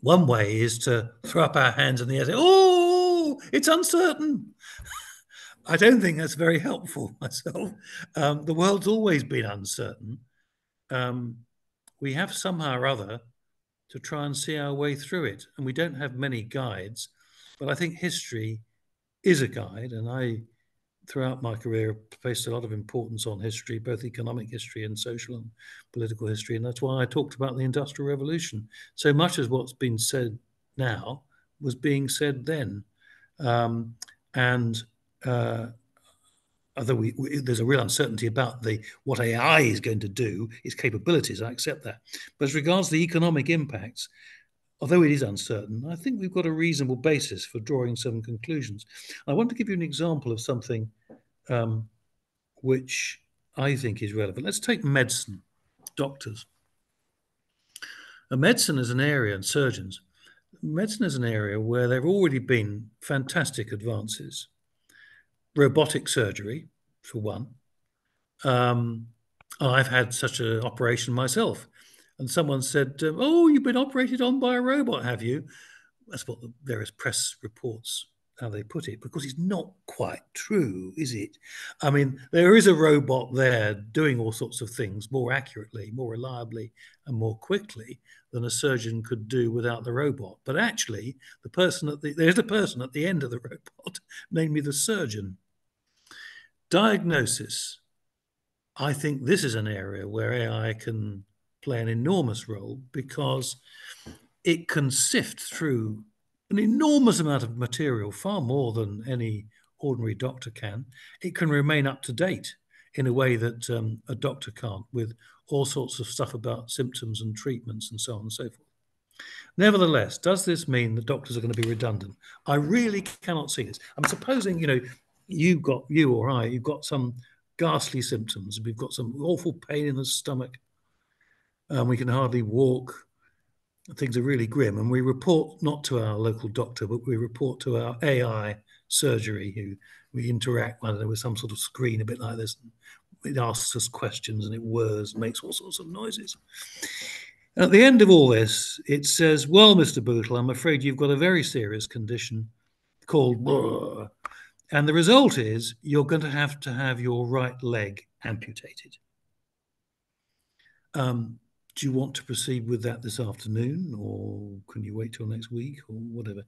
one way is to throw up our hands in the air say, "Oh, it's uncertain." I don't think that's very helpful myself. Um, the world's always been uncertain um, we have somehow or other to try and see our way through it. And we don't have many guides, but I think history is a guide. And I, throughout my career, placed a lot of importance on history, both economic history and social and political history. And that's why I talked about the Industrial Revolution. So much as what's been said now was being said then. Um, and uh, although we, we, there's a real uncertainty about the what AI is going to do, its capabilities, I accept that. But as regards the economic impacts, although it is uncertain, I think we've got a reasonable basis for drawing some conclusions. I want to give you an example of something um, which I think is relevant. Let's take medicine, doctors. medicine is an area, and surgeons, medicine is an area where there have already been fantastic advances robotic surgery, for one. Um, I've had such an operation myself. And someone said, um, Oh, you've been operated on by a robot, have you? That's what the various press reports how they put it, because it's not quite true, is it? I mean, there is a robot there doing all sorts of things more accurately, more reliably, and more quickly than a surgeon could do without the robot. But actually, the person at the there's a person at the end of the robot, namely the surgeon. Diagnosis. I think this is an area where AI can play an enormous role because it can sift through an enormous amount of material, far more than any ordinary doctor can. It can remain up to date in a way that um, a doctor can't, with all sorts of stuff about symptoms and treatments and so on and so forth. Nevertheless, does this mean that doctors are going to be redundant? I really cannot see this. I'm supposing, you know, you've got, you or I, you've got some ghastly symptoms. We've got some awful pain in the stomach. and we can hardly walk things are really grim. And we report not to our local doctor, but we report to our AI surgery who we interact know, with some sort of screen a bit like this. It asks us questions and it whirs, makes all sorts of noises. At the end of all this, it says, Well, Mr. Bootle, I'm afraid you've got a very serious condition called. And the result is you're going to have to have your right leg amputated. Um, do you want to proceed with that this afternoon or can you wait till next week or whatever?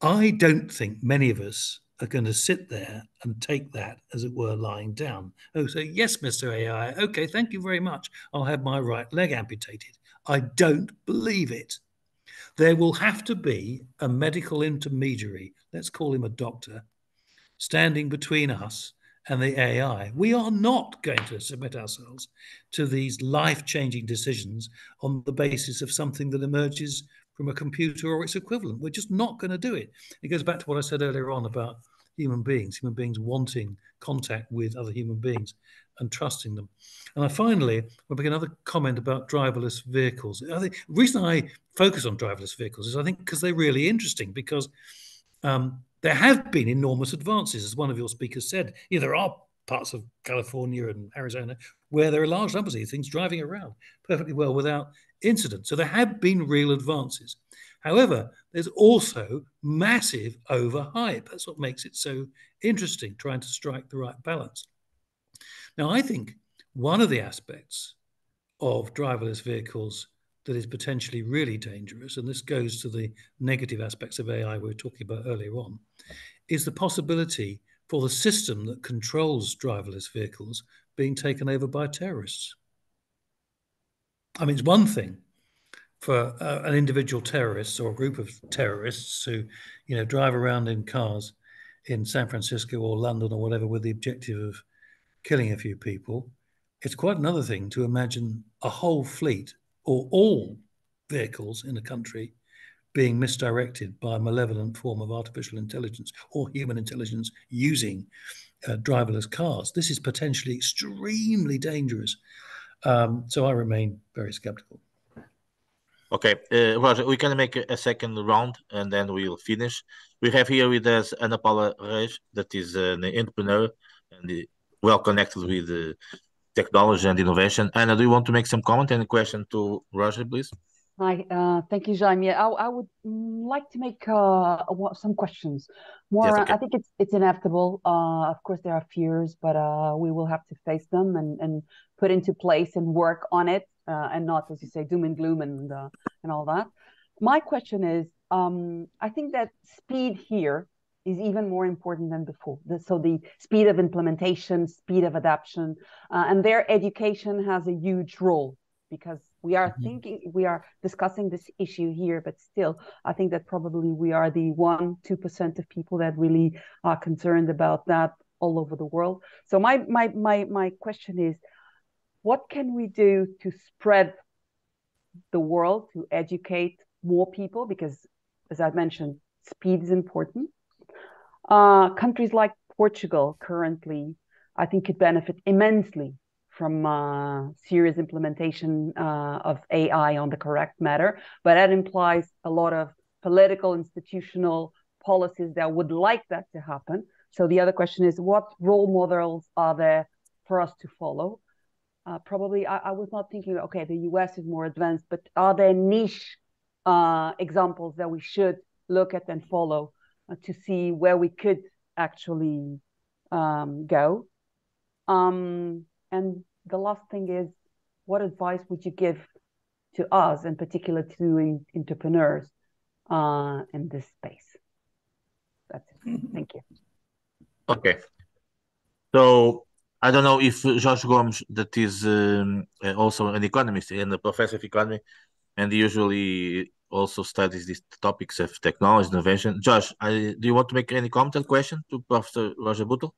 I don't think many of us are going to sit there and take that, as it were, lying down. Oh, so yes, Mr. AI, okay, thank you very much. I'll have my right leg amputated. I don't believe it. There will have to be a medical intermediary, let's call him a doctor, standing between us and the AI. We are not going to submit ourselves to these life changing decisions on the basis of something that emerges from a computer or its equivalent. We're just not going to do it. It goes back to what I said earlier on about human beings, human beings wanting contact with other human beings and trusting them. And I finally will make another comment about driverless vehicles. I think the reason I focus on driverless vehicles is I think because they're really interesting because um, there have been enormous advances, as one of your speakers said. You know, there are parts of California and Arizona where there are large numbers of these things driving around perfectly well without incident. So there have been real advances. However, there's also massive overhype. That's what makes it so interesting, trying to strike the right balance. Now, I think one of the aspects of driverless vehicles that is potentially really dangerous, and this goes to the negative aspects of AI we were talking about earlier on, is the possibility for the system that controls driverless vehicles being taken over by terrorists. I mean, it's one thing for uh, an individual terrorist or a group of terrorists who, you know, drive around in cars in San Francisco or London or whatever with the objective of killing a few people. It's quite another thing to imagine a whole fleet or all vehicles in a country being misdirected by a malevolent form of artificial intelligence or human intelligence using uh, driverless cars. This is potentially extremely dangerous. Um, so I remain very skeptical. Okay, uh, Roger, we can make a second round and then we'll finish. We have here with us Ana Paula Reis, that is an entrepreneur and well connected with the technology and innovation. Anna, do you want to make some comment and question to Roger, please? Hi, uh, thank you, Jaime. I, I would like to make uh, some questions. More, yes, okay. I think it's it's inevitable. Uh, of course, there are fears, but uh, we will have to face them and, and put into place and work on it, uh, and not, as you say, doom and gloom and uh, and all that. My question is, um, I think that speed here is even more important than before. So the speed of implementation, speed of adoption, uh, and their education has a huge role because we are mm-hmm. thinking, we are discussing this issue here, but still, I think that probably we are the one, two percent of people that really are concerned about that all over the world. So my my my my question is, what can we do to spread the world to educate more people? Because as I mentioned, speed is important uh, countries like Portugal currently, I think, could benefit immensely from uh, serious implementation uh, of AI on the correct matter. But that implies a lot of political, institutional policies that would like that to happen. So the other question is, what role models are there for us to follow? Uh, probably, I, I, was not thinking, okay, the US is more advanced, but are there niche uh, examples that we should look at and follow to see where we could actually um, go? Um, and the last thing is, what advice would you give to us, in particular to in, entrepreneurs uh, in this space? That's it. Mm-hmm. Thank you. Okay. So I don't know if Jorge Gomes, that is um, also an economist and a professor of economy, and usually also studies these topics of technology innovation. Josh, I, do you want to make any comment or question to Professor Roger Bootle?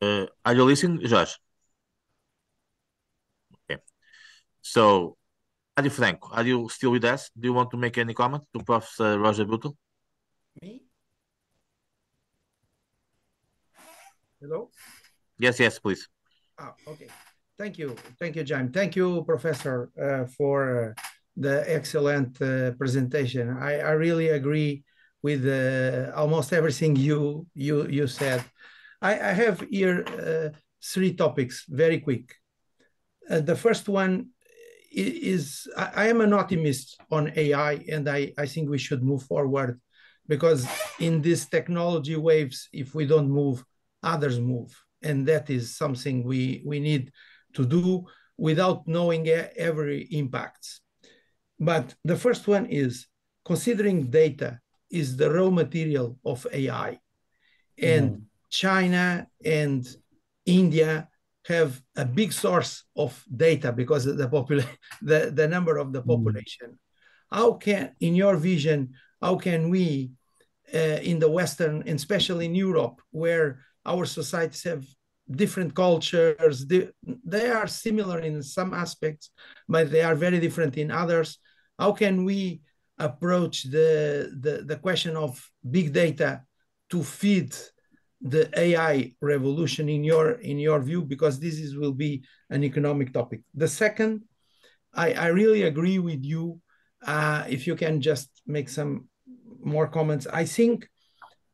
Uh, are you listening, Josh? Okay. So, are you Frank? Are you still with us? Do you want to make any comment to Professor Roger Bootle? Me? Hello? Yes, yes, please. Ah, okay. Thank you. Thank you, Jaime. Thank you, Professor, uh, for uh, the excellent uh, presentation. I, I really agree with uh, almost everything you you you said. I, I have here uh, three topics, very quick. Uh, the first one is I, I, am an optimist on AI, and I, I think we should move forward because in these technology waves, if we don't move, others move. And that is something we, we need to do without knowing every impacts. But the first one is considering data is the raw material of AI. And mm. China and India have a big source of data because of the population, the, the number of the mm. population. Mm. How can, in your vision, how can we, uh, in the Western, and especially in Europe, where our societies have different cultures, they, they are similar in some aspects, but they are very different in others. How can we approach the, the, the question of big data to feed the AI revolution in your in your view? Because this is, will be an economic topic. The second, I, I really agree with you. Uh, if you can just make some more comments, I think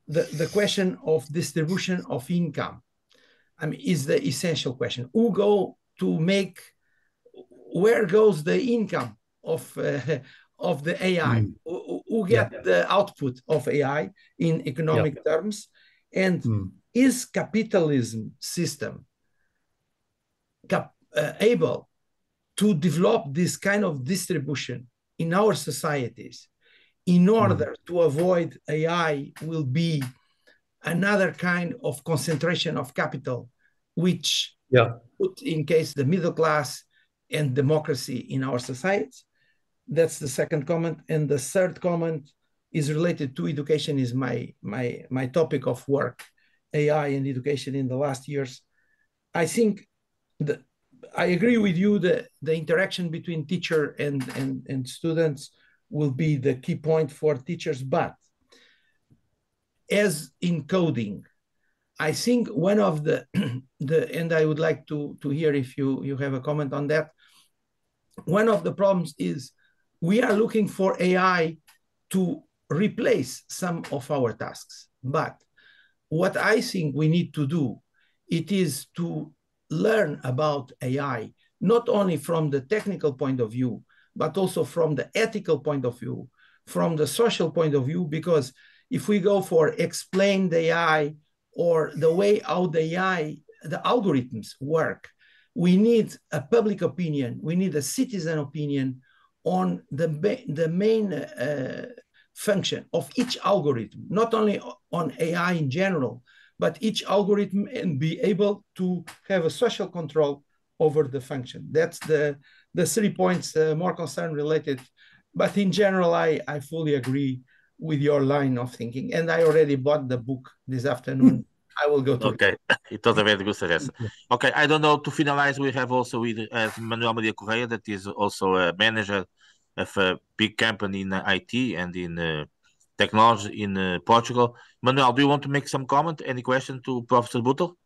the, the question of distribution of income I mean, is the essential question. Who go to make, where goes the income of, uh, of the AI? Mm. Who, who, get yeah. the output of AI in economic yeah. terms? And mm. is capitalism system cap, uh, able to develop this kind of distribution in our societies in hmm. order mm. to avoid AI will be another kind of concentration of capital, which yeah. put in case the middle class and democracy in our societies. That's the second comment. And the third comment is related to education is my my my topic of work, AI and education in the last years. I think the I agree with you that the interaction between teacher and, and, and students will be the key point for teachers, but as in coding. I think one of the the and I would like to to hear if you you have a comment on that. One of the problems is we are looking for AI to replace some of our tasks. But what I think we need to do it is to learn about AI not only from the technical point of view but also from the ethical point of view, from the social point of view because if we go for explain the AI or the way how the AI, the algorithms work, we need a public opinion, we need a citizen opinion on the, the main uh, function of each algorithm, not only on AI in general, but each algorithm and be able to have a social control over the function. That's the, the three points uh, more concern related. But in general, I, I fully agree with your line of thinking. And I already bought the book this afternoon. I will go to Okay, it. it was a very good suggestion. Okay, I don't know. To finalize, we have also with uh, Manuel Maria Correia, that is also a manager of a big company in IT and in uh, technology in uh, Portugal. Manuel, do you want to make some comment? Any question to Professor Bootle?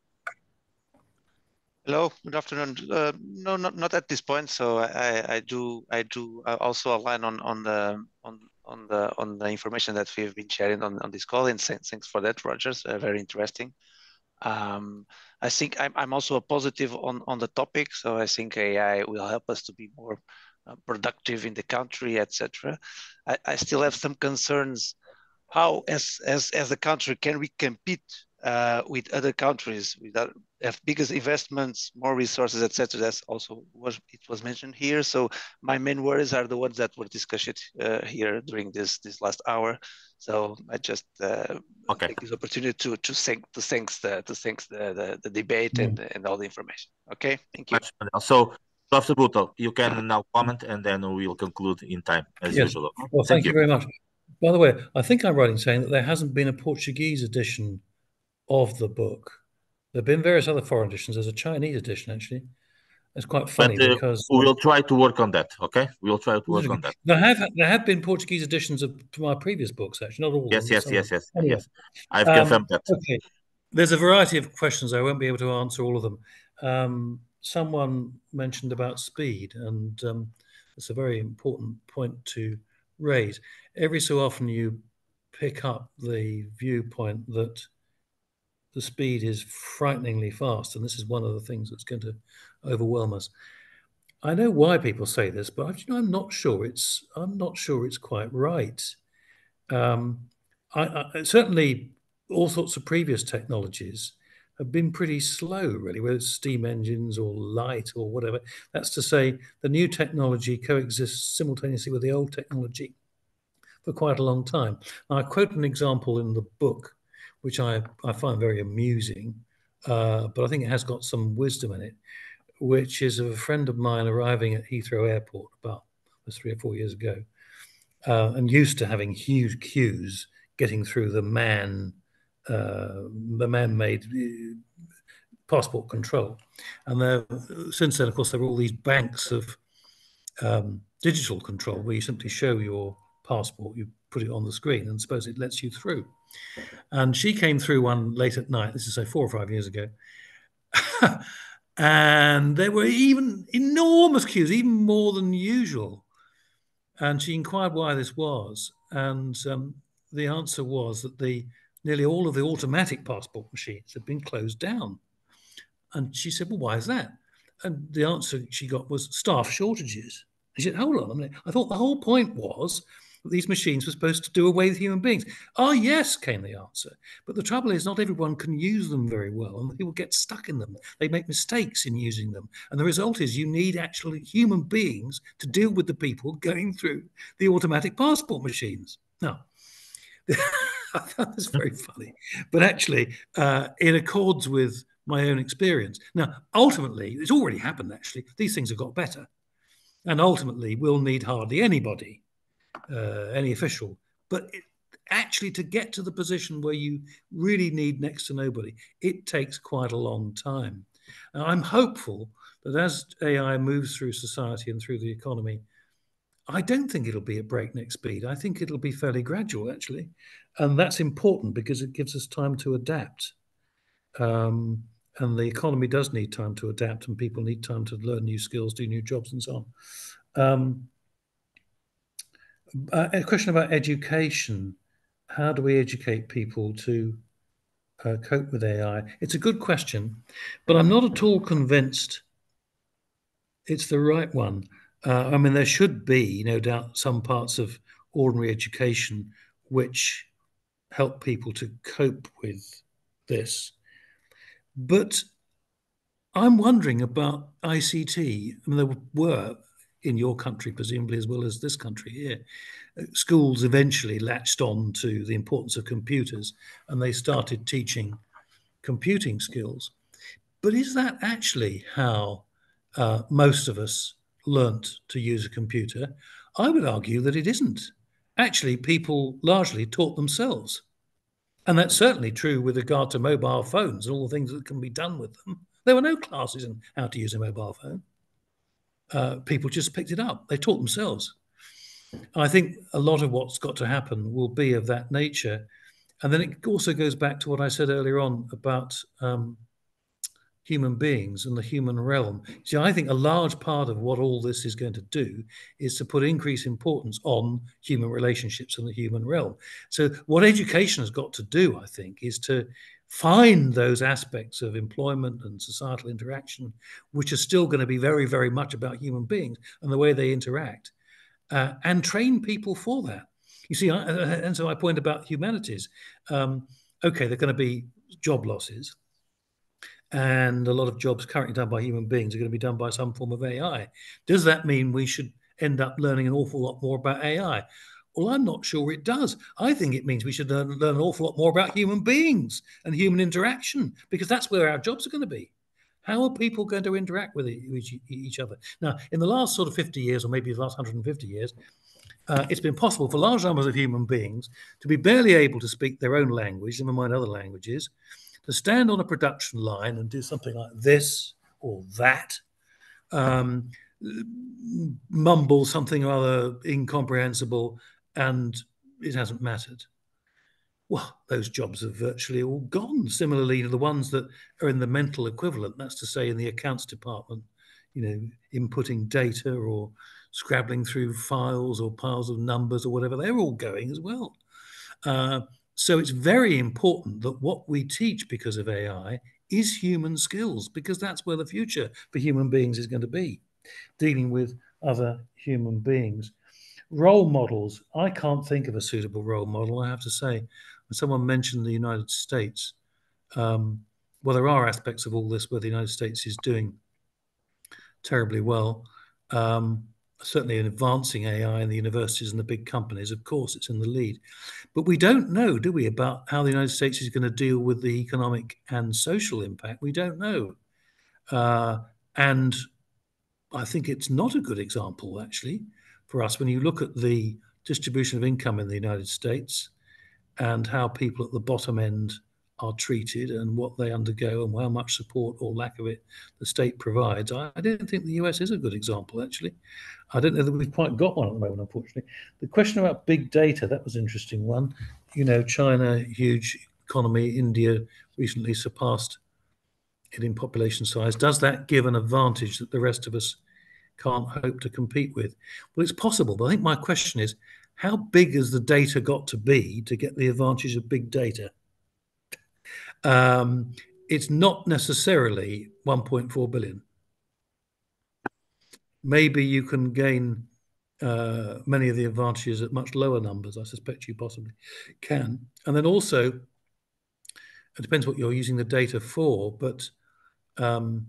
Hello, good afternoon. Uh, no, not not at this point. So I I do I do also align on on the on on the on the information that we've been sharing on on this call, and thanks for that, Rogers. Uh, very interesting. Um, I think I'm I'm also a positive on on the topic. So I think AI will help us to be more uh, productive in the country, etc. I, I still have some concerns. How as as as a country can we compete uh, with other countries that have biggest investments, more resources, etc. That's also was it was mentioned here. So my main worries are the ones that were discussed uh, here during this this last hour. So I just uh, okay. take this opportunity to to thank to thanks the to thanks the the, the debate mm. and and all the information. Okay, thank you. So. Dr. Bootle, you can now comment and then we'll conclude in time as yes. usual. Well, thank, thank you. you very much. By the way, I think I'm right in saying that there hasn't been a Portuguese edition of the book. There have been various other foreign editions. There's a Chinese edition actually. It's quite funny but, uh, because we will try to work on that. Okay, we will try to work on that. There have there have been Portuguese editions of my previous books actually, not all. Yes, yes, yes, yes, anyway. yes. I've um, confirmed that. Okay, there's a variety of questions. I won't be able to answer all of them. Um, someone mentioned about speed, and um, it's a very important point to raise. Every so often, you pick up the viewpoint that the speed is frighteningly fast, and this is one of the things that's going to overwhelm us. I know why people say this, but you know, I'm not sure it's I'm not sure it's quite right. Um, I, I, certainly, all sorts of previous technologies have been pretty slow, really, whether it's steam engines or light or whatever. That's to say, the new technology coexists simultaneously with the old technology for quite a long time. Now, I quote an example in the book which I, I find very amusing, uh, but I think it has got some wisdom in it, which is of a friend of mine arriving at Heathrow Airport about three or four years ago, uh, and used to having huge queues getting through the man, uh, the man-made uh, passport control, and there, since then, of course, there are all these banks of um, digital control where you simply show your passport, you put it on the screen, and suppose it lets you through. And she came through one late at night, this is say four or five years ago. and there were even enormous queues, even more than usual. And she inquired why this was. And um, the answer was that the nearly all of the automatic passport machines had been closed down. And she said, Well, why is that? And the answer she got was staff shortages. She said, Hold on a minute. I thought the whole point was these machines were supposed to do away with human beings. Ah, oh, yes, came the answer. But the trouble is, not everyone can use them very well, and people get stuck in them. They make mistakes in using them. And the result is, you need actually human beings to deal with the people going through the automatic passport machines. Now, I thought that's very funny. But actually, uh, it accords with my own experience. Now, ultimately, it's already happened, actually. These things have got better. And ultimately, we'll need hardly anybody uh, any official. But it, actually, to get to the position where you really need next to nobody, it takes quite a long time. Now, I'm hopeful that as AI moves through society and through the economy, I don't think it'll be at breakneck speed. I think it'll be fairly gradual, actually. And that's important because it gives us time to adapt. Um, and the economy does need time to adapt, and people need time to learn new skills, do new jobs, and so on. Um, uh, a question about education. How do we educate people to uh, cope with AI? It's a good question, but I'm not at all convinced it's the right one. Uh, I mean, there should be, no doubt, some parts of ordinary education which help people to cope with this. But I'm wondering about ICT. I mean, there were in your country, presumably as well as this country here, schools eventually latched on to the importance of computers and they started teaching computing skills. But is that actually how uh, most of us learnt to use a computer? I would argue that it isn't. Actually, people largely taught themselves. And that's certainly true with regard to mobile phones and all the things that can be done with them. There were no classes in how to use a mobile phone uh, people just picked it up. They taught themselves. And I think a lot of what's got to happen will be of that nature. And then it also goes back to what I said earlier on about um, human beings and the human realm. See, I think a large part of what all this is going to do is to put increased importance on human relationships and the human realm. So, what education has got to do, I think, is to find those aspects of employment and societal interaction which are still going to be very, very much about human beings and the way they interact, uh, and train people for that. You see, I, and so I point about humanities. Um, okay, there are going to be job losses and a lot of jobs currently done by human beings are going to be done by some form of AI. Does that mean we should end up learning an awful lot more about AI? Well, I'm not sure it does. I think it means we should learn, learn an awful lot more about human beings and human interaction because that's where our jobs are going to be. How are people going to interact with each other? Now, in the last sort of 50 years, or maybe the last 150 years, uh, it's been possible for large numbers of human beings to be barely able to speak their own language, never mind other languages, to stand on a production line and do something like this or that, um, mumble something rather incomprehensible, and it hasn't mattered. Well, those jobs are virtually all gone. Similarly the ones that are in the mental equivalent, that's to say, in the accounts department, you know, inputting data or scrabbling through files or piles of numbers or whatever, they're all going as well. Uh, so it's very important that what we teach because of AI is human skills, because that's where the future for human beings is going to be, dealing with other human beings. Role models. I can't think of a suitable role model, I have to say. When someone mentioned the United States, um, well, there are aspects of all this where the United States is doing terribly well. Um, certainly in advancing AI in the universities and the big companies, of course, it's in the lead. But we don't know, do we, about how the United States is going to deal with the economic and social impact? We don't know. Uh, and I think it's not a good example, actually, for us. When you look at the distribution of income in the United States and how people at the bottom end are treated and what they undergo and how much support or lack of it the state provides. I, I don't think the US is a good example, actually. I don't know that we've quite got one at the moment, unfortunately. The question about big data, that was an interesting one. You know, China, huge economy, India recently surpassed it in population size. Does that give an advantage that the rest of us can't hope to compete with? Well, it's possible, but I think my question is how big has the data got to be to get the advantage of big data? Um, it's not necessarily 1.4 billion. Maybe you can gain uh, many of the advantages at much lower numbers. I suspect you possibly can. And then also, it depends what you're using the data for, but um,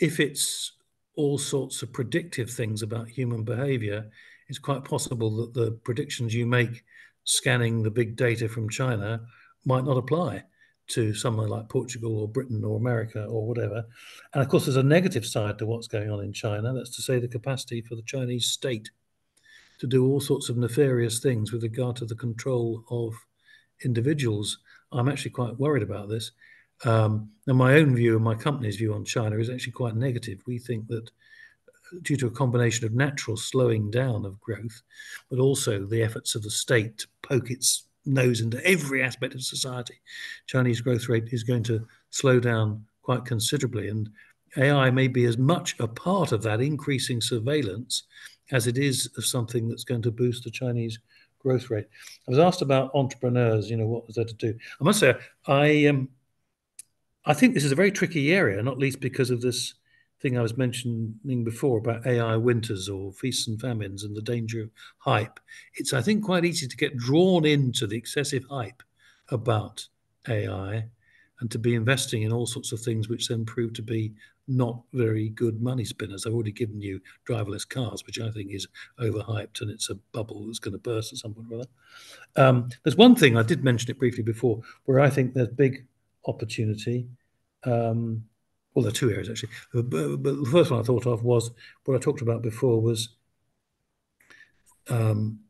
if it's all sorts of predictive things about human behavior, it's quite possible that the predictions you make scanning the big data from China might not apply to somewhere like Portugal or Britain or America or whatever. And of course, there's a negative side to what's going on in China. That's to say, the capacity for the Chinese state to do all sorts of nefarious things with regard to the control of individuals. I'm actually quite worried about this. Um, and my own view and my company's view on China is actually quite negative. We think that uh, due to a combination of natural slowing down of growth, but also the efforts of the state to poke its nose into every aspect of society, Chinese growth rate is going to slow down quite considerably. And AI may be as much a part of that increasing surveillance as it is of something that's going to boost the Chinese growth rate. I was asked about entrepreneurs, you know, what was there to do? I must say, I um, I think this is a very tricky area, not least because of this thing I was mentioning before about AI winters or feasts and famines and the danger of hype. It's, I think, quite easy to get drawn into the excessive hype about AI and to be investing in all sorts of things which then prove to be not very good money spinners. I've already given you driverless cars, which I think is overhyped and it's a bubble that's going to burst at some point or other. Um, there's one thing I did mention it briefly before, where I think there's big opportunity. Um, well, there are two areas actually. But, the first one I thought of was what I talked about before was um,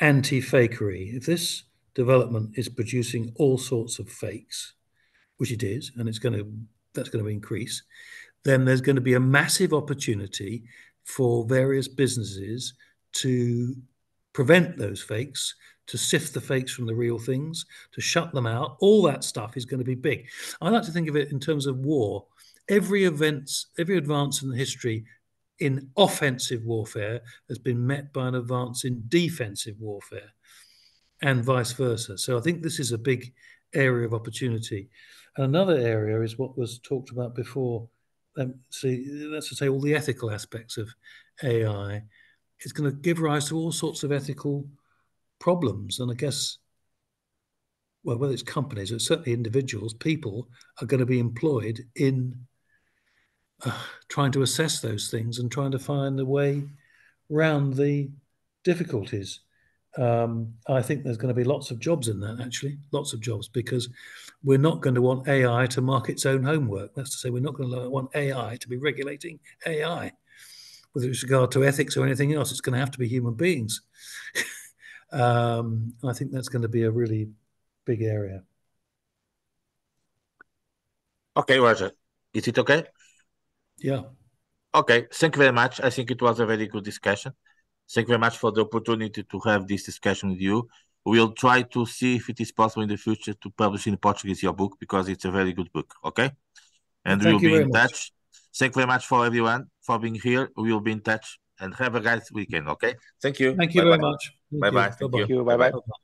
anti-fakery. If this development is producing all sorts of fakes, which it is, and it's going to that's going to increase, then there's going to be a massive opportunity for various businesses to prevent those fakes, to sift the fakes from the real things, to shut them out. All that stuff is going to be big. I like to think of it in terms of war. Every events, every advance in history in offensive warfare has been met by an advance in defensive warfare and vice versa. So I think this is a big area of opportunity. And another area is what was talked about before. Um, see, let's say all the ethical aspects of AI. It's going to give rise to all sorts of ethical problems. And I guess, well, whether it's companies or certainly individuals, people are going to be employed in uh, trying to assess those things and trying to find a way around the difficulties. Um, I think there's going to be lots of jobs in that, actually, lots of jobs, because we're not going to want AI to mark its own homework. That's to say, we're not going to want AI to be regulating AI. With regard to ethics or anything else, it's going to have to be human beings. um, I think that's going to be a really big area. Okay, Roger. Is it okay? Yeah. Okay. Thank you very much. I think it was a very good discussion. Thank you very much for the opportunity to have this discussion with you. We'll try to see if it is possible in the future to publish in Portuguese your book because it's a very good book. Okay. And Thank we'll be in much. touch. Thank you very much for everyone for being here. We will be in touch and have a nice weekend. Okay. Thank you. Thank you Bye-bye. very much. Bye-bye. you. Thank you. Bye bye. Bye-bye.